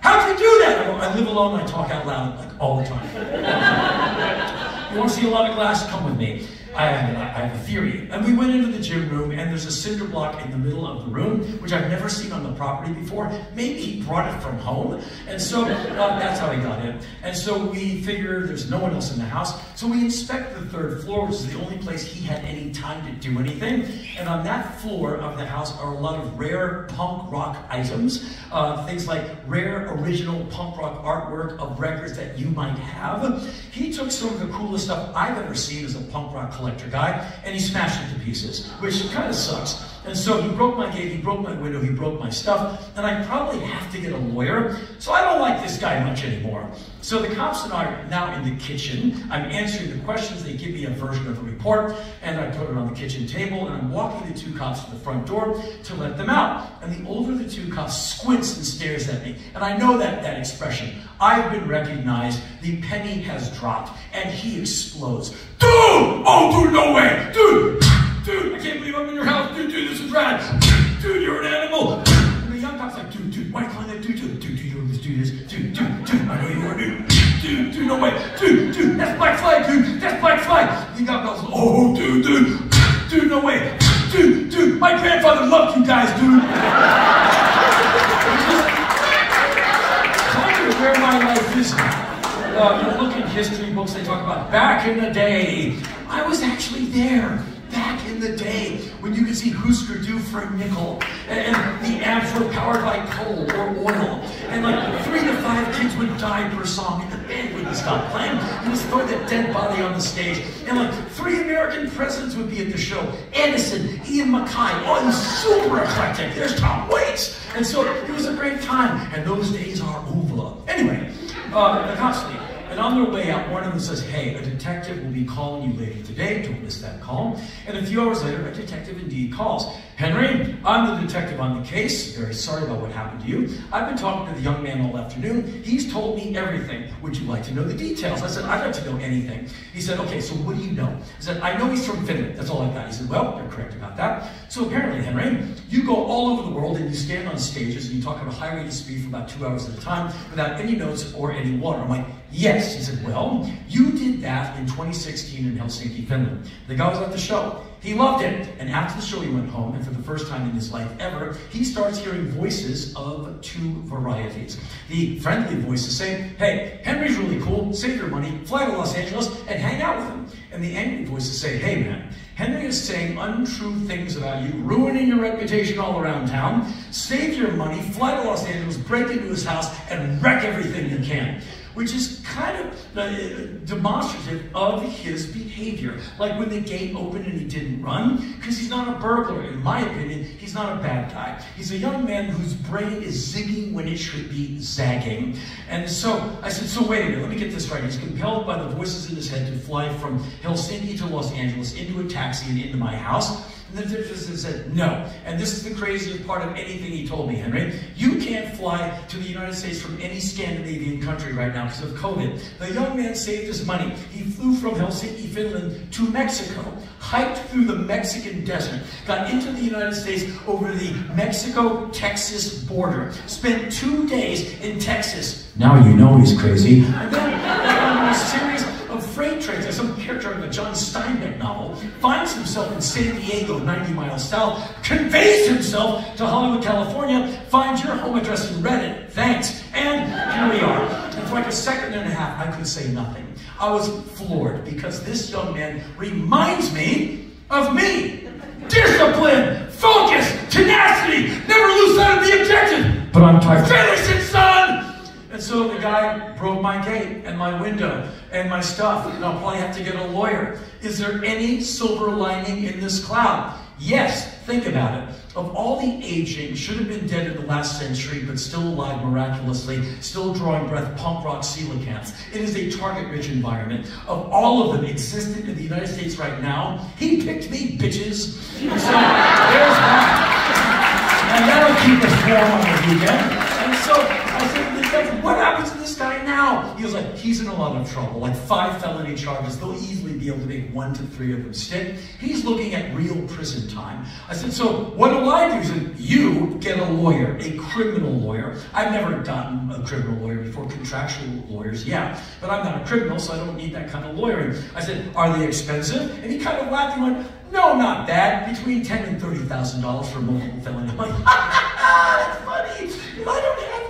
how'd you do that? I, go, I live alone, I talk out loud, like all the time. Want to see a lot of glass? Come with me. I have, I have, a theory. And we went into the gym room, and there's a cinder block in the middle of the room, which I've never seen on the property before. Maybe he brought it from home. And so uh, that's how he got in. And so we figure there's no one else in the house. So we inspect the third floor, which is the only place he had any time to do anything. And on that floor of the house are a lot of rare punk rock items. Uh, things like rare original punk rock artwork of records that you might have. He took some of the coolest stuff I've ever seen as a punk rock collector guy, and he smashed it to pieces, which kind of sucks. And so he broke my gate, he broke my window, he broke my stuff, and I probably have to get a lawyer. So I don't like this guy much anymore. So the cops and I are now in the kitchen. I'm answering the questions. They give me a version of the report, and I put it on the kitchen table, and I'm walking the two cops to the front door to let them out. And the older of the two cops squints and stares at me. And I know that, that expression. I've been recognized. The penny has dropped, and he explodes. Dude! Oh, dude, no way! Dude! Dude, dude. Dude, no way. Dude, dude, my grandfather loved you guys, dude. Tell me where my life is. Uh, you look at history books, they talk about back in the day. I was actually there back in the the day when you could see Husker Du for a nickel, and, and the amps were powered by coal or oil, and like three to five kids would die per song, and the band wouldn't stop playing. You was throwing that dead body on the stage, and like three American presidents would be at the show. Edison, Ian MacKaye, oh, super eclectic. There's Tom Waits. And so it was a great time, and those days are over. Anyway, uh, the constantly. And on their way out, one of them says, Hey, a detective will be calling you later today. Don't miss that call. And a few hours later, a detective indeed calls. Henry, I'm the detective on the case. Very sorry about what happened to you. I've been talking to the young man all afternoon. He's told me everything. Would you like to know the details? I said, I'd like to know anything. He said, Okay, so what do you know? I said, I know he's from Finland. That's all I got. He said, Well, you're correct about that. So apparently, Henry, you go all over the world and you stand on stages and you talk at a high rate of speed for about two hours at a time without any notes or any water. I'm like, Yes. He said, Well, you did that in 2016 in Helsinki, Finland. The guy was at the show. He loved it. And after the show, he went home, and for the first time in his life ever, he starts hearing voices of two varieties. The friendly voices saying, Hey, Henry's really cool, save your money, fly to Los Angeles, and hang out with him. And the angry voices say, Hey, man, Henry is saying untrue things about you, ruining your reputation all around town. Save your money, fly to Los Angeles, break into his house, and wreck everything you can which is kind of uh, demonstrative of his behavior. Like when the gate opened and he didn't run, because he's not a burglar. In my opinion, he's not a bad guy. He's a young man whose brain is zigging when it should be zagging. And so I said, so wait a minute, let me get this right. He's compelled by the voices in his head to fly from Helsinki to Los Angeles into a taxi and into my house. And the physicist said, no. And this is the craziest part of anything he told me, Henry. You can't fly to the United States from any Scandinavian country right now because of COVID. The young man saved his money. He flew from Helsinki, Finland to Mexico, hiked through the Mexican desert, got into the United States over the Mexico-Texas border, spent two days in Texas. Now you know he's crazy. And then on finds himself in San Diego, 90 miles south, conveys himself to Hollywood, California, finds your home address in Reddit, thanks, and here we are. And for like a second and a half, I could say nothing. I was floored because this young man reminds me of me. Discipline, focus, tenacity, never lose sight of the objective. But I'm tired. Finish it, son! And so the guy broke my gate and my window and my stuff, and I'll probably have to get a lawyer. Is there any silver lining in this cloud? Yes, think about it. Of all the aging, should have been dead in the last century, but still alive miraculously, still drawing breath, punk rock coelacanths. It is a target-rich environment. Of all of them existent in the United States right now, he picked me, bitches. So there's that. And that'll keep us warm on the weekend. Happens to this guy now? He was like, he's in a lot of trouble, like five felony charges. They'll easily be able to make one to three of them stick. He's looking at real prison time. I said, so what do I do? He said, you get a lawyer, a criminal lawyer. I've never gotten a criminal lawyer before, contractual lawyers, yeah. But I'm not a criminal, so I don't need that kind of lawyering. I said, are they expensive? And he kind of laughed and went, no, not bad. Between ten and thirty thousand dollars for multiple felony. I'm like, that's funny. I don't have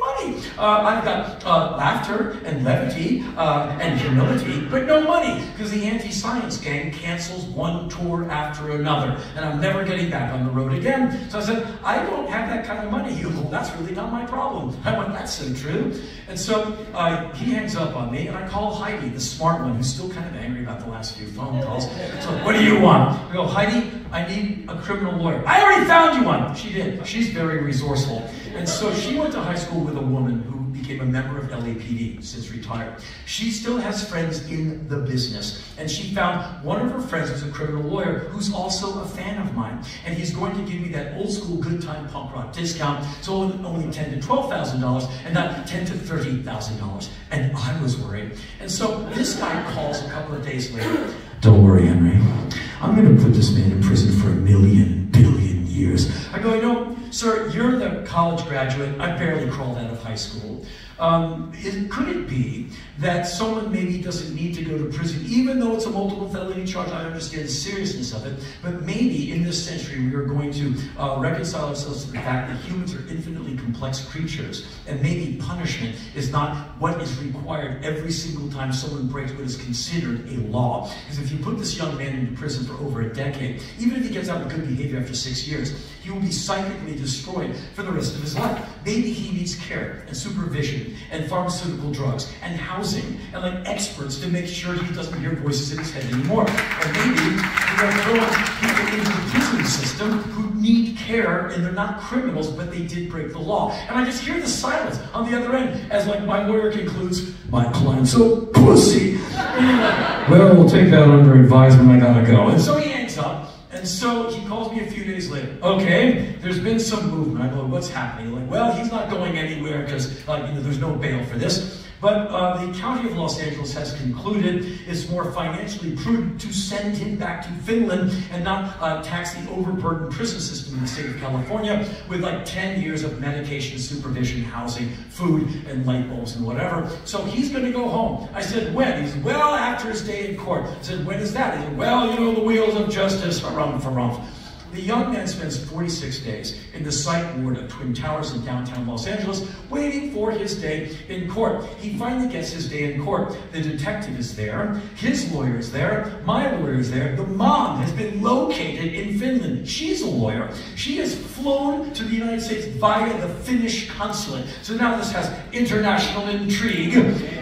money. Uh, I've got uh, laughter and levity uh, and humility, but no money because the anti-science gang cancels one tour after another, and I'm never getting back on the road again. So I said, I don't have that kind of money. You, well, that's really not my problem. I went, that's so true. And so uh, he hangs up on me, and I call Heidi, the smart one, who's still kind of angry about the last few phone calls. So, what do you want? I go, Heidi, I need a criminal lawyer. I already found you one. She did. She's very resourceful. And so she went to high school with a woman who became a member of LAPD since retired. She still has friends in the business. And she found one of her friends who's a criminal lawyer who's also a fan of mine. And he's going to give me that old school good time punk rock discount. So only ten to $12,000 and not ten to $30,000. And I was worried. And so this guy calls a couple of days later. Don't worry, Henry. I'm going to put this man in prison for a million billion years. I go, you know, sir, you're the college graduate. I barely crawled out of high school. Um, it, could it be that someone maybe doesn't need to go to prison, even though it's a multiple felony charge? I understand the seriousness of it, but maybe in this century we are going to uh, reconcile ourselves to the fact that humans are infinitely complex creatures, and maybe punishment is not what is required every single time someone breaks what is considered a law. Because if you put this young man into prison for over a decade, even if he gets out with good behavior after six years, he will be psychically destroyed for the rest of his life. Maybe he needs care and supervision and pharmaceutical drugs and housing and like experts to make sure he doesn't hear voices in his head anymore. Or maybe we are throwing people into the prison system who need care and they're not criminals, but they did break the law. And I just hear the silence on the other end as like my lawyer concludes, my client's a pussy. well, we'll take that under advisement, I gotta go. And so he. And so he calls me a few days later. Okay, there's been some movement. I go, what's happening? Like, well, he's not going anywhere because like, you know, there's no bail for this. But uh, the County of Los Angeles has concluded it's more financially prudent to send him back to Finland and not uh, tax the overburdened prison system in the state of California with like 10 years of medication, supervision, housing, food, and light bulbs and whatever. So he's going to go home. I said, when? He said, well, after his day in court. I said, when is that? He said, well, you know, the wheels of justice, harumph, harumph. The young man spends 46 days in the psych ward of Twin Towers in downtown Los Angeles, waiting for his day in court. He finally gets his day in court. The detective is there, his lawyer is there, my lawyer is there. The mom has been located in Finland. She's a lawyer. She has flown to the United States via the Finnish consulate. So now this has international intrigue.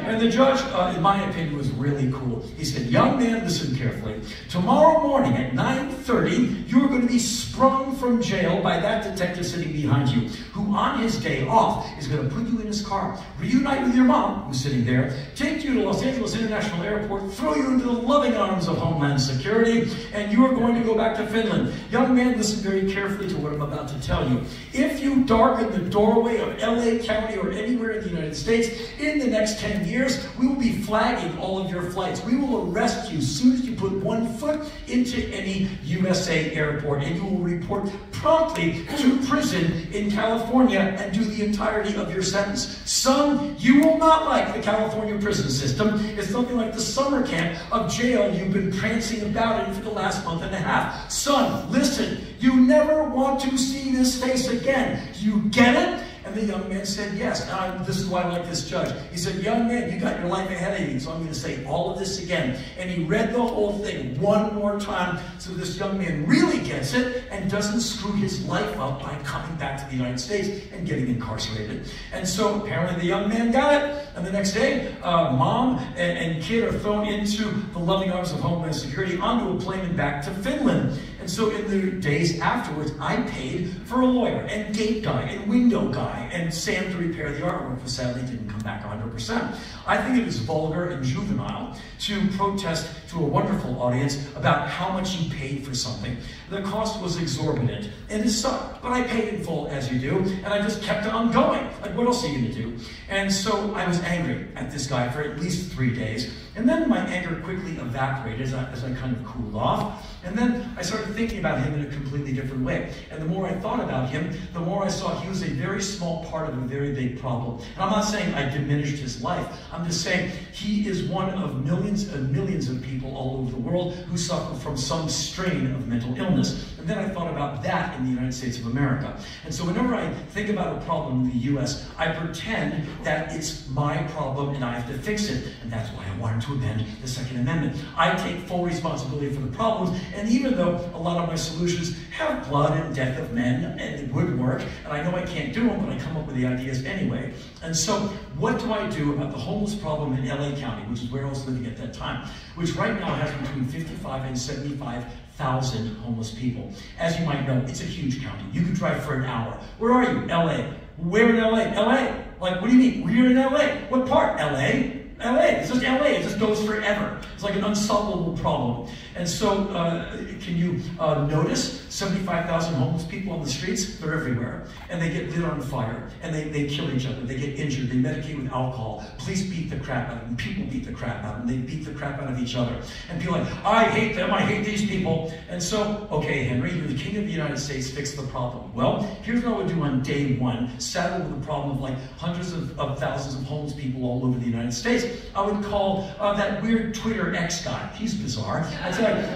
And the judge, uh, in my opinion, was really cool. He said, young man, listen carefully. Tomorrow morning at 9.30, you're going to be sprung from jail by that detective sitting behind you, who on his day off is going to put you in his car, reunite with your mom, who's sitting there, take you to Los Angeles International Airport, throw you into the loving arms of Homeland Security, and you are going to go back to Finland. Young man, listen very carefully to what I'm about to tell you. If you darken the doorway of LA County or anywhere in the United States in the next 10 years, we will be flagging all of your flights. We will arrest you as soon as you put one foot into any USA airport and you will report promptly to prison in California and do the entirety of your sentence. Son, you will not like the California prison system. It's something like the summer camp of jail you've been prancing about in for the last month and a half. Son, listen, you never want to see this face again. You get it? And the young man said, yes. Now, this is why I like this judge. He said, young man, you got your life ahead of you, so I'm going to say all of this again. And he read the whole thing one more time so this young man really gets it and doesn't screw his life up by coming back to the United States and getting incarcerated. And so apparently the young man got it. And the next day, uh, mom and, and kid are thrown into the loving arms of Homeland Security onto a plane and back to Finland. And so in the days afterwards, I paid for a lawyer and gate guy and window guy and Sam to repair the artwork, but sadly didn't come back 100%. I think it is vulgar and juvenile to protest to a wonderful audience about how much you paid for something. The cost was exorbitant, and it sucked, but I paid in full, as you do, and I just kept on going. Like, what else are you gonna do? And so I was angry at this guy for at least three days, and then my anger quickly evaporated as I, as I kind of cooled off. And then I started thinking about him in a completely different way. And the more I thought about him, the more I saw he was a very small part of a very big problem. And I'm not saying I diminished his life. I'm just saying he is one of millions and millions of people all over the world who suffer from some strain of mental illness. Then I thought about that in the United States of America. And so whenever I think about a problem in the US, I pretend that it's my problem and I have to fix it. And that's why I wanted to amend the Second Amendment. I take full responsibility for the problems, and even though a lot of my solutions have blood and death of men, and it would work, and I know I can't do them, but I come up with the ideas anyway. And so, what do I do about the homeless problem in LA County, which is where I was living at that time, which right now has between 55 and 75 thousand homeless people. As you might know, it's a huge county. You could drive for an hour. Where are you? LA. Where in LA? LA. Like, what do you mean? We're in LA. What part? LA. LA. It's just LA. It just goes forever. It's like an unsolvable problem. And so, uh, can you uh, notice 75,000 homeless people on the streets? They're everywhere. And they get lit on fire. And they, they kill each other. They get injured. They medicate with alcohol. Police beat the crap out of them. People beat the crap out of them. They beat the crap out of each other. And people like, I hate them. I hate these people. And so, okay, Henry, you're the King of the United States fix the problem? Well, here's what I would do on day one, saddled with the problem of like hundreds of, of thousands of homeless people all over the United States. I would call uh, that weird Twitter X guy. He's bizarre.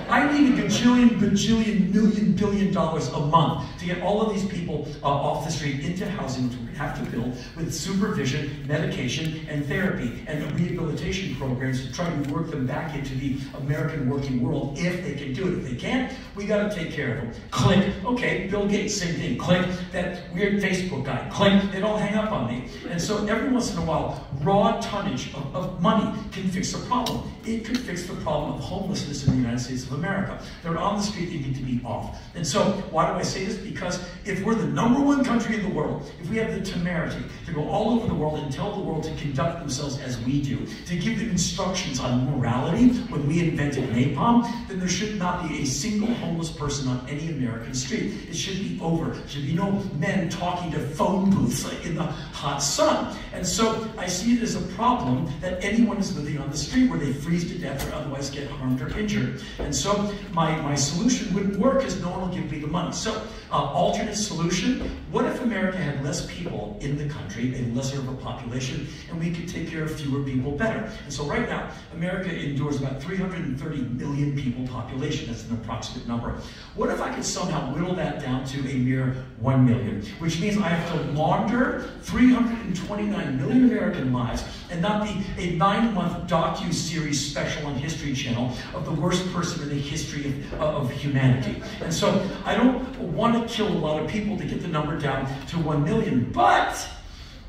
I'd I need a gajillion, bajillion, million, billion dollars a month to get all of these people uh, off the street into housing, which we have to build with supervision, medication, and therapy, and rehabilitation programs to try to work them back into the American working world if they can do it. If they can't, we got to take care of them. Click. Okay, Bill Gates, same thing. Click. That weird Facebook guy. Click. They don't hang up on me. And so every once in a while, raw tonnage of, of money can fix a problem. It could fix the problem of homelessness in the United States of America. They're on the street, they need to be off. And so, why do I say this? Because if we're the number one country in the world, if we have the temerity to go all over the world and tell the world to conduct themselves as we do, to give them instructions on morality when we invented napalm, then there should not be a single homeless person on any American street. It should be over. There should be no men talking to phone booths in the hot sun. And so I see it as a problem that anyone is living on the street where they freeze to death or otherwise get harmed or injured. And so my, my solution wouldn't work because no one will give me the money. So uh, alternate solution, what if America had less people in the country, a lesser of a population, and we could take care of fewer people better? And so right now, America endures about 330 million people population. That's an approximate number. What if I could somehow whittle that down to a mere 1 million, which means I have to launder 329 million American lives and not be a nine-month docu-series special on History Channel of the worst person in the history of, uh, of humanity. And so I don't want to kill a lot of people to get the number down to 1 million, but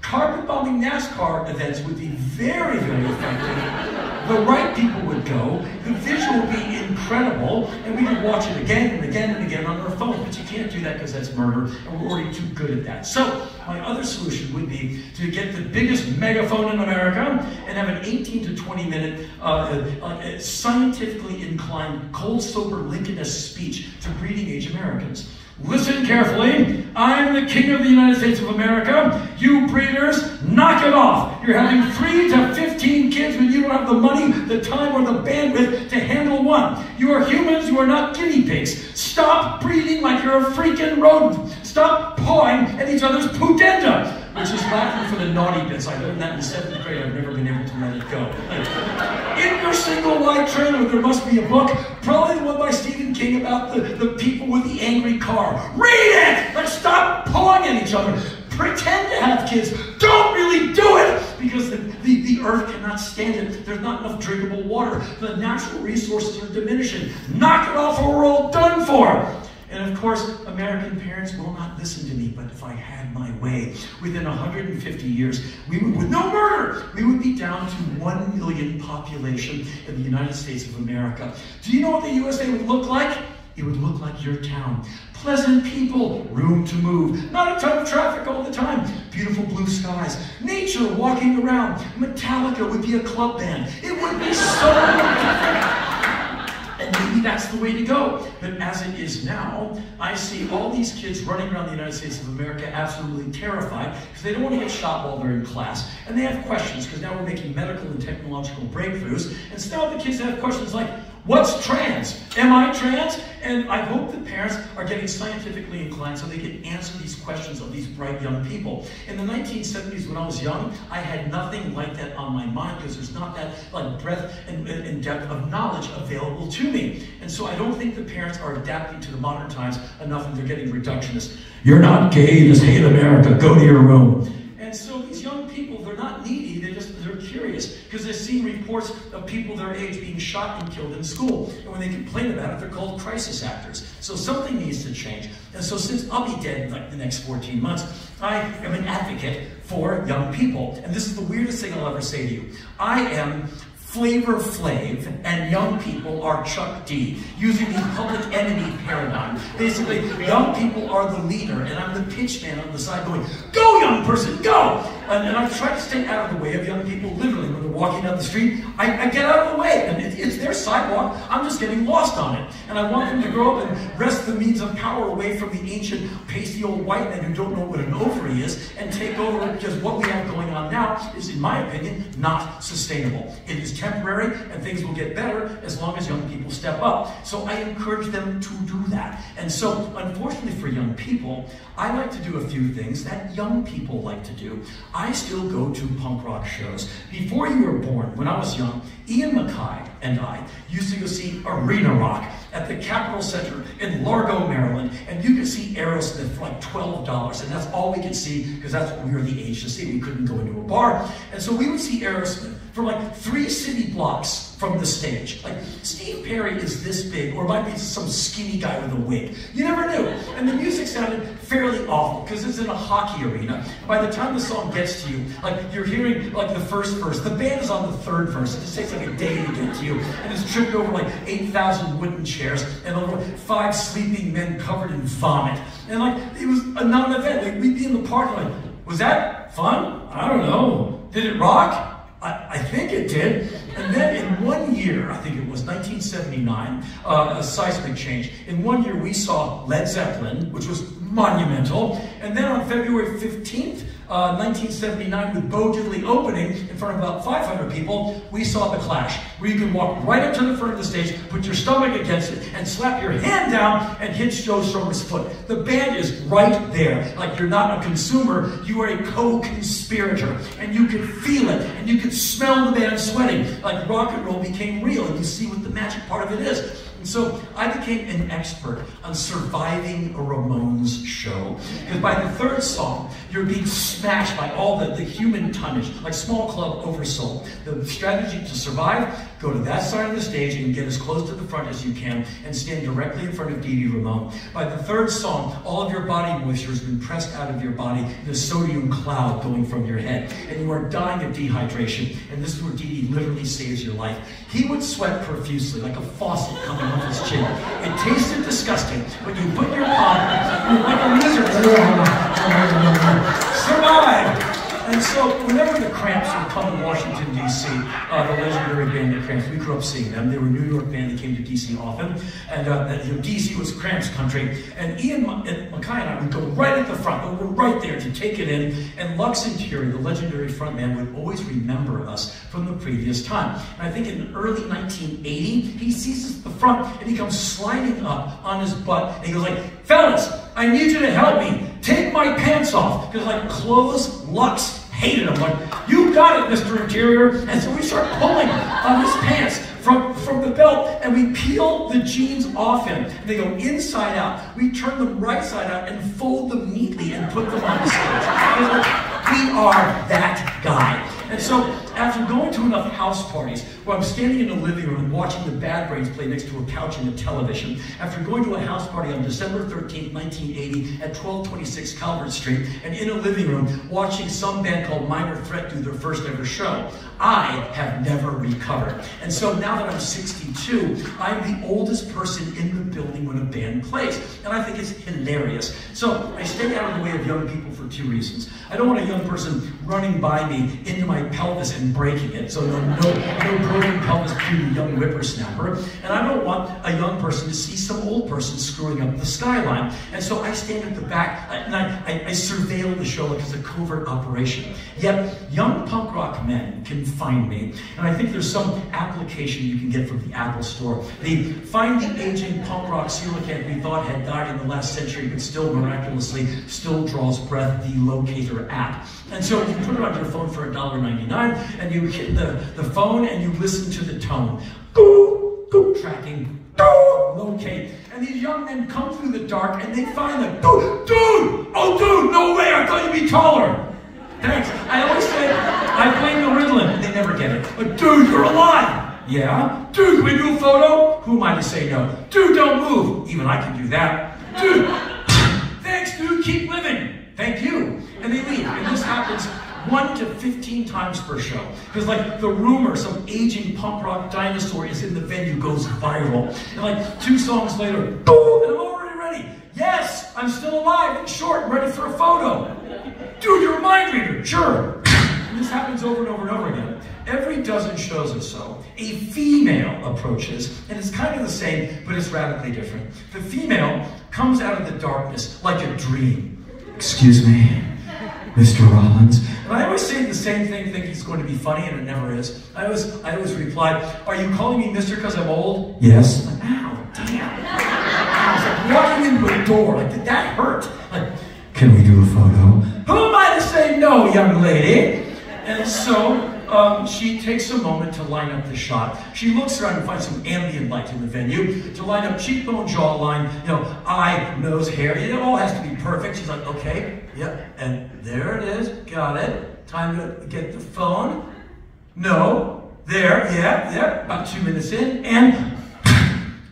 carpet bombing NASCAR events would be very, very effective. the right people would go, the visual would be incredible, and we could watch it again and again and again on our phone. But you can't do that because that's murder, and we're already too good at that. So my other solution would be to get the biggest megaphone in America and have an 18 to 20 minute uh, uh, uh, scientifically inclined, cold, sober Lincolnist speech to breeding age Americans. Listen carefully. I'm the king of the United States of America. You breeders, knock it off. You're having three to 15 kids when you don't have the money, the time, or the bandwidth to handle one. You are humans, you are not guinea pigs. Stop breeding like you're a freaking rodent. Stop pawing at each other's pudenda which is Latin for the naughty bits. I learned that in seventh grade. I've never been able to let it go. In your single white trailer, there must be a book, probably the one by Stephen King about the, the people with the angry car. Read it! Let's stop pulling at each other. Pretend to have kids. Don't really do it because the, the, the earth cannot stand it. There's not enough drinkable water. The natural resources are diminishing. Knock it off or we're all done for. And of course, American parents will not listen to me, but if I had my way, within 150 years, we would, with no murder, we would be down to 1 million population in the United States of America. Do you know what the USA would look like? It would look like your town. Pleasant people, room to move, not a ton of traffic all the time, beautiful blue skies, nature walking around. Metallica would be a club band. It would be so different. That's the way to go. But as it is now, I see all these kids running around the United States of America absolutely terrified because they don't want to get shot while they're in class. And they have questions because now we're making medical and technological breakthroughs. And still the kids have questions like, What's trans? Am I trans? And I hope that parents are getting scientifically inclined so they can answer these questions of these bright young people. In the 1970s, when I was young, I had nothing like that on my mind because there's not that like breadth and, and depth of knowledge available to me. And so I don't think the parents are adapting to the modern times enough and they're getting reductionist. You're not gay, this hate America, go to your room. And so these young people, they're not needy, they're they're because they've seen reports of people their age being shot and killed in school. And when they complain about it, they're called crisis actors. So something needs to change. And so since I'll be dead in like the next 14 months, I am an advocate for young people. And this is the weirdest thing I'll ever say to you. I am Flavor Flav and young people are Chuck D, using the public enemy paradigm. Basically, young people are the leader, and I'm the pitch man on the side going, Go, young person, go! And, and I try to stay out of the way of young people, literally, when they're walking down the street. I, I get out of the way, and it, it's their sidewalk. I'm just getting lost on it. And I want them to grow up and wrest the means of power away from the ancient, pasty old white men who don't know what an ovary is and take over because what we have going on now is, in my opinion, not sustainable. It is temporary and things will get better as long as young people step up. So I encourage them to do that. And so, unfortunately for young people, I like to do a few things that young people like to do. I still go to punk rock shows. Before you were born, when I was young, Ian MacKaye and I used to go see Arena Rock at the Capitol Center in Largo, Maryland, and you could see Aerosmith for like $12, and that's all we could see because that's what we were the age to see. We couldn't go into a bar, and so we would see Aerosmith from like three city blocks from the stage. Like, Steve Perry is this big, or might be some skinny guy with a wig. You never knew. And the music sounded fairly awful because it's in a hockey arena. By the time the song gets to you, like, you're hearing like the first verse. The band is on the third verse. It just takes like a day to get to you. And it's tripped over like 8,000 wooden chairs and over five sleeping men covered in vomit. And like, it was a non-event. Like, we'd be in the park like, was that fun? I don't know. Did it rock? I, think it did. And then in one year, I think it was 1979, uh, a seismic change. In one year, we saw Led Zeppelin, which was monumental. And then on February 15th, uh, 1979 with Bo Diddley opening in front of about 500 people, we saw The Clash, where you can walk right up to the front of the stage, put your stomach against it, and slap your hand down and hit Joe Strummer's foot. The band is right there. Like you're not a consumer, you are a co-conspirator. And you can feel it, and you can smell the band sweating. Like rock and roll became real, and you see what the magic part of it is. And so I became an expert on surviving a Ramones show. Because by the third song, you're being smashed by all the, the human tonnage, like small club oversoul. The strategy to survive, go to that side of the stage and get as close to the front as you can and stand directly in front of Dee Dee Ramone. By the third song, all of your body moisture has been pressed out of your body in a sodium cloud going from your head. And you are dying of dehydration. And this is where Dee Dee literally saves your life. He would sweat profusely, like a faucet coming off his chin. It tasted disgusting, but you put your palm, you're like a lizard. Survive! And so, whenever the Cramps would come to Washington, D.C., uh, the legendary band, the Cramps, we grew up seeing them. They were a New York band that came to D.C. often. And uh, you know, D.C. was Cramps country. And Ian MacKaye and I would go right at the front. We were right there to take it in. And Lux Interior, the legendary frontman, would always remember us from the previous time. And I think in early 1980, he sees us at the front and he comes sliding up on his butt. And he goes like, fellas, I need you to help me. Take my pants off. Because like clothes, Lux hated him. Like, you got it, Mr. Interior. And so we start pulling on his pants from, from the belt and we peel the jeans off him. And they go inside out. We turn them right side out and fold them neatly and put them on the stage. We are that guy. And so, after going to enough house parties where I'm standing in the living room and watching the Bad Brains play next to a couch and a television, after going to a house party on December 13, 1980 at 1226 Calvert Street, and in a living room watching some band called Minor Threat do their first ever show, I have never recovered. And so now that I'm 62, I'm the oldest person in the building when a band plays. And I think it's hilarious. So I stay out of the way of young people for two reasons. I don't want a young person running by me into my pelvis and breaking it. So no, no, no broken pelvis the young whippersnapper. And I don't want a young person to see some old person screwing up the skyline. And so I stand at the back and I, I, I surveil the show like it's a covert operation. Yet young punk rock men can find me. And I think there's some application you can get from the Apple Store. The Find the Aging Punk Rock Coelacanth we thought had died in the last century, but still miraculously still draws breath, the locator app. And so if you put it on your phone for $1.99 and you hit the, the phone and you listen to the tone. Go, go, tracking, go, locate. And these young men come through the dark and they find them. Dude, dude, oh dude, no way, I thought you'd be taller. Thanks. I always say, I blame the Ritalin. They never get it. But dude, you're alive. Yeah? Dude, can we do a photo? Who am I to say no? Dude, don't move. Even I can do that. Dude, thanks, dude, keep living. Thank you. And they leave. And this happens one to 15 times per show. Because like the rumor some aging punk rock dinosaur is in the venue goes viral. And like two songs later, boom, and I'm already ready. Yes, I'm still alive and short and ready for a photo. Dude, you're a mind reader. Sure. And this happens over and over and over again. Every dozen shows or so, a female approaches, and it's kind of the same, but it's radically different. The female comes out of the darkness like a dream. Excuse me. Mr. Rollins. And I always say the same thing, think it's going to be funny, and it never is. I always, I always reply, "Are you calling me Mister because I'm old?" Yes. Like, ow, damn. I was like walking into a door. Like, did that hurt? Like, Can we do a photo? who am I to say no, young lady? And so um, she takes a moment to line up the shot. She looks around and finds some ambient light in the venue to line up cheekbone, jawline, you know, eye, nose, hair. It all has to be perfect. She's like, okay, yep, and there it is. Got it. Time to get the phone. No, there, yeah, yeah. About two minutes in, and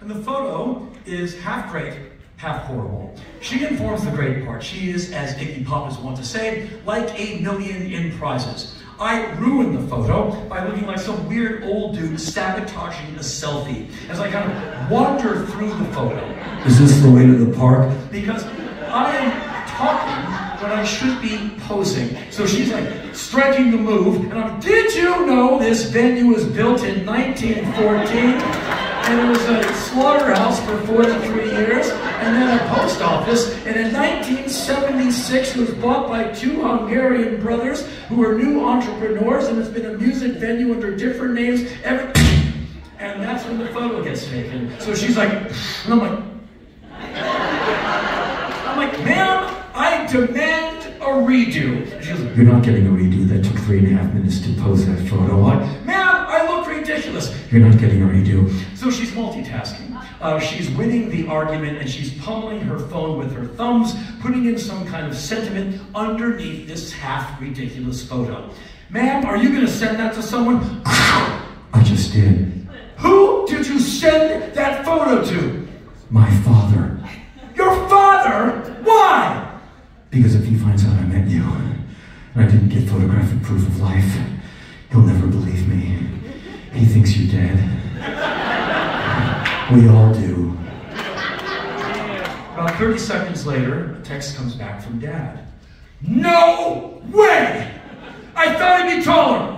and the photo is half great, half horrible. She informs the great part. She is, as Iggy Pop is wont to say, like a million in prizes. I ruined the photo by looking like some weird old dude sabotaging a selfie as I kind of wander through the photo Is this the way to the park? because I am talking when I should be posing. So she's like striking the move, and I'm, did you know this venue was built in 1914? And it was a slaughterhouse for 43 years, and then a post office. And in 1976, it was bought by two Hungarian brothers who were new entrepreneurs, and it's been a music venue under different names. And that's when the photo gets taken. So she's like, and I'm like, I'm like, ma'am, I demand a redo. She goes, You're not getting a redo. That took three and a half minutes to pose that photo. what? Ma'am, I look ridiculous. You're not getting a redo. So she's multitasking. Uh, she's winning the argument and she's pummeling her phone with her thumbs, putting in some kind of sentiment underneath this half ridiculous photo. Ma'am, are you going to send that to someone? I just did. Who did you send that photo to? My father. Your father? Why? Because if he finds out I met you and I didn't get photographic proof of life, he'll never believe me. He thinks you're dead. We all do. About 30 seconds later, a text comes back from Dad. No way! I thought I'd be taller.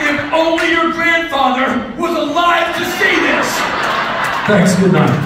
if only your grandfather was alive to see this. Thanks, good night.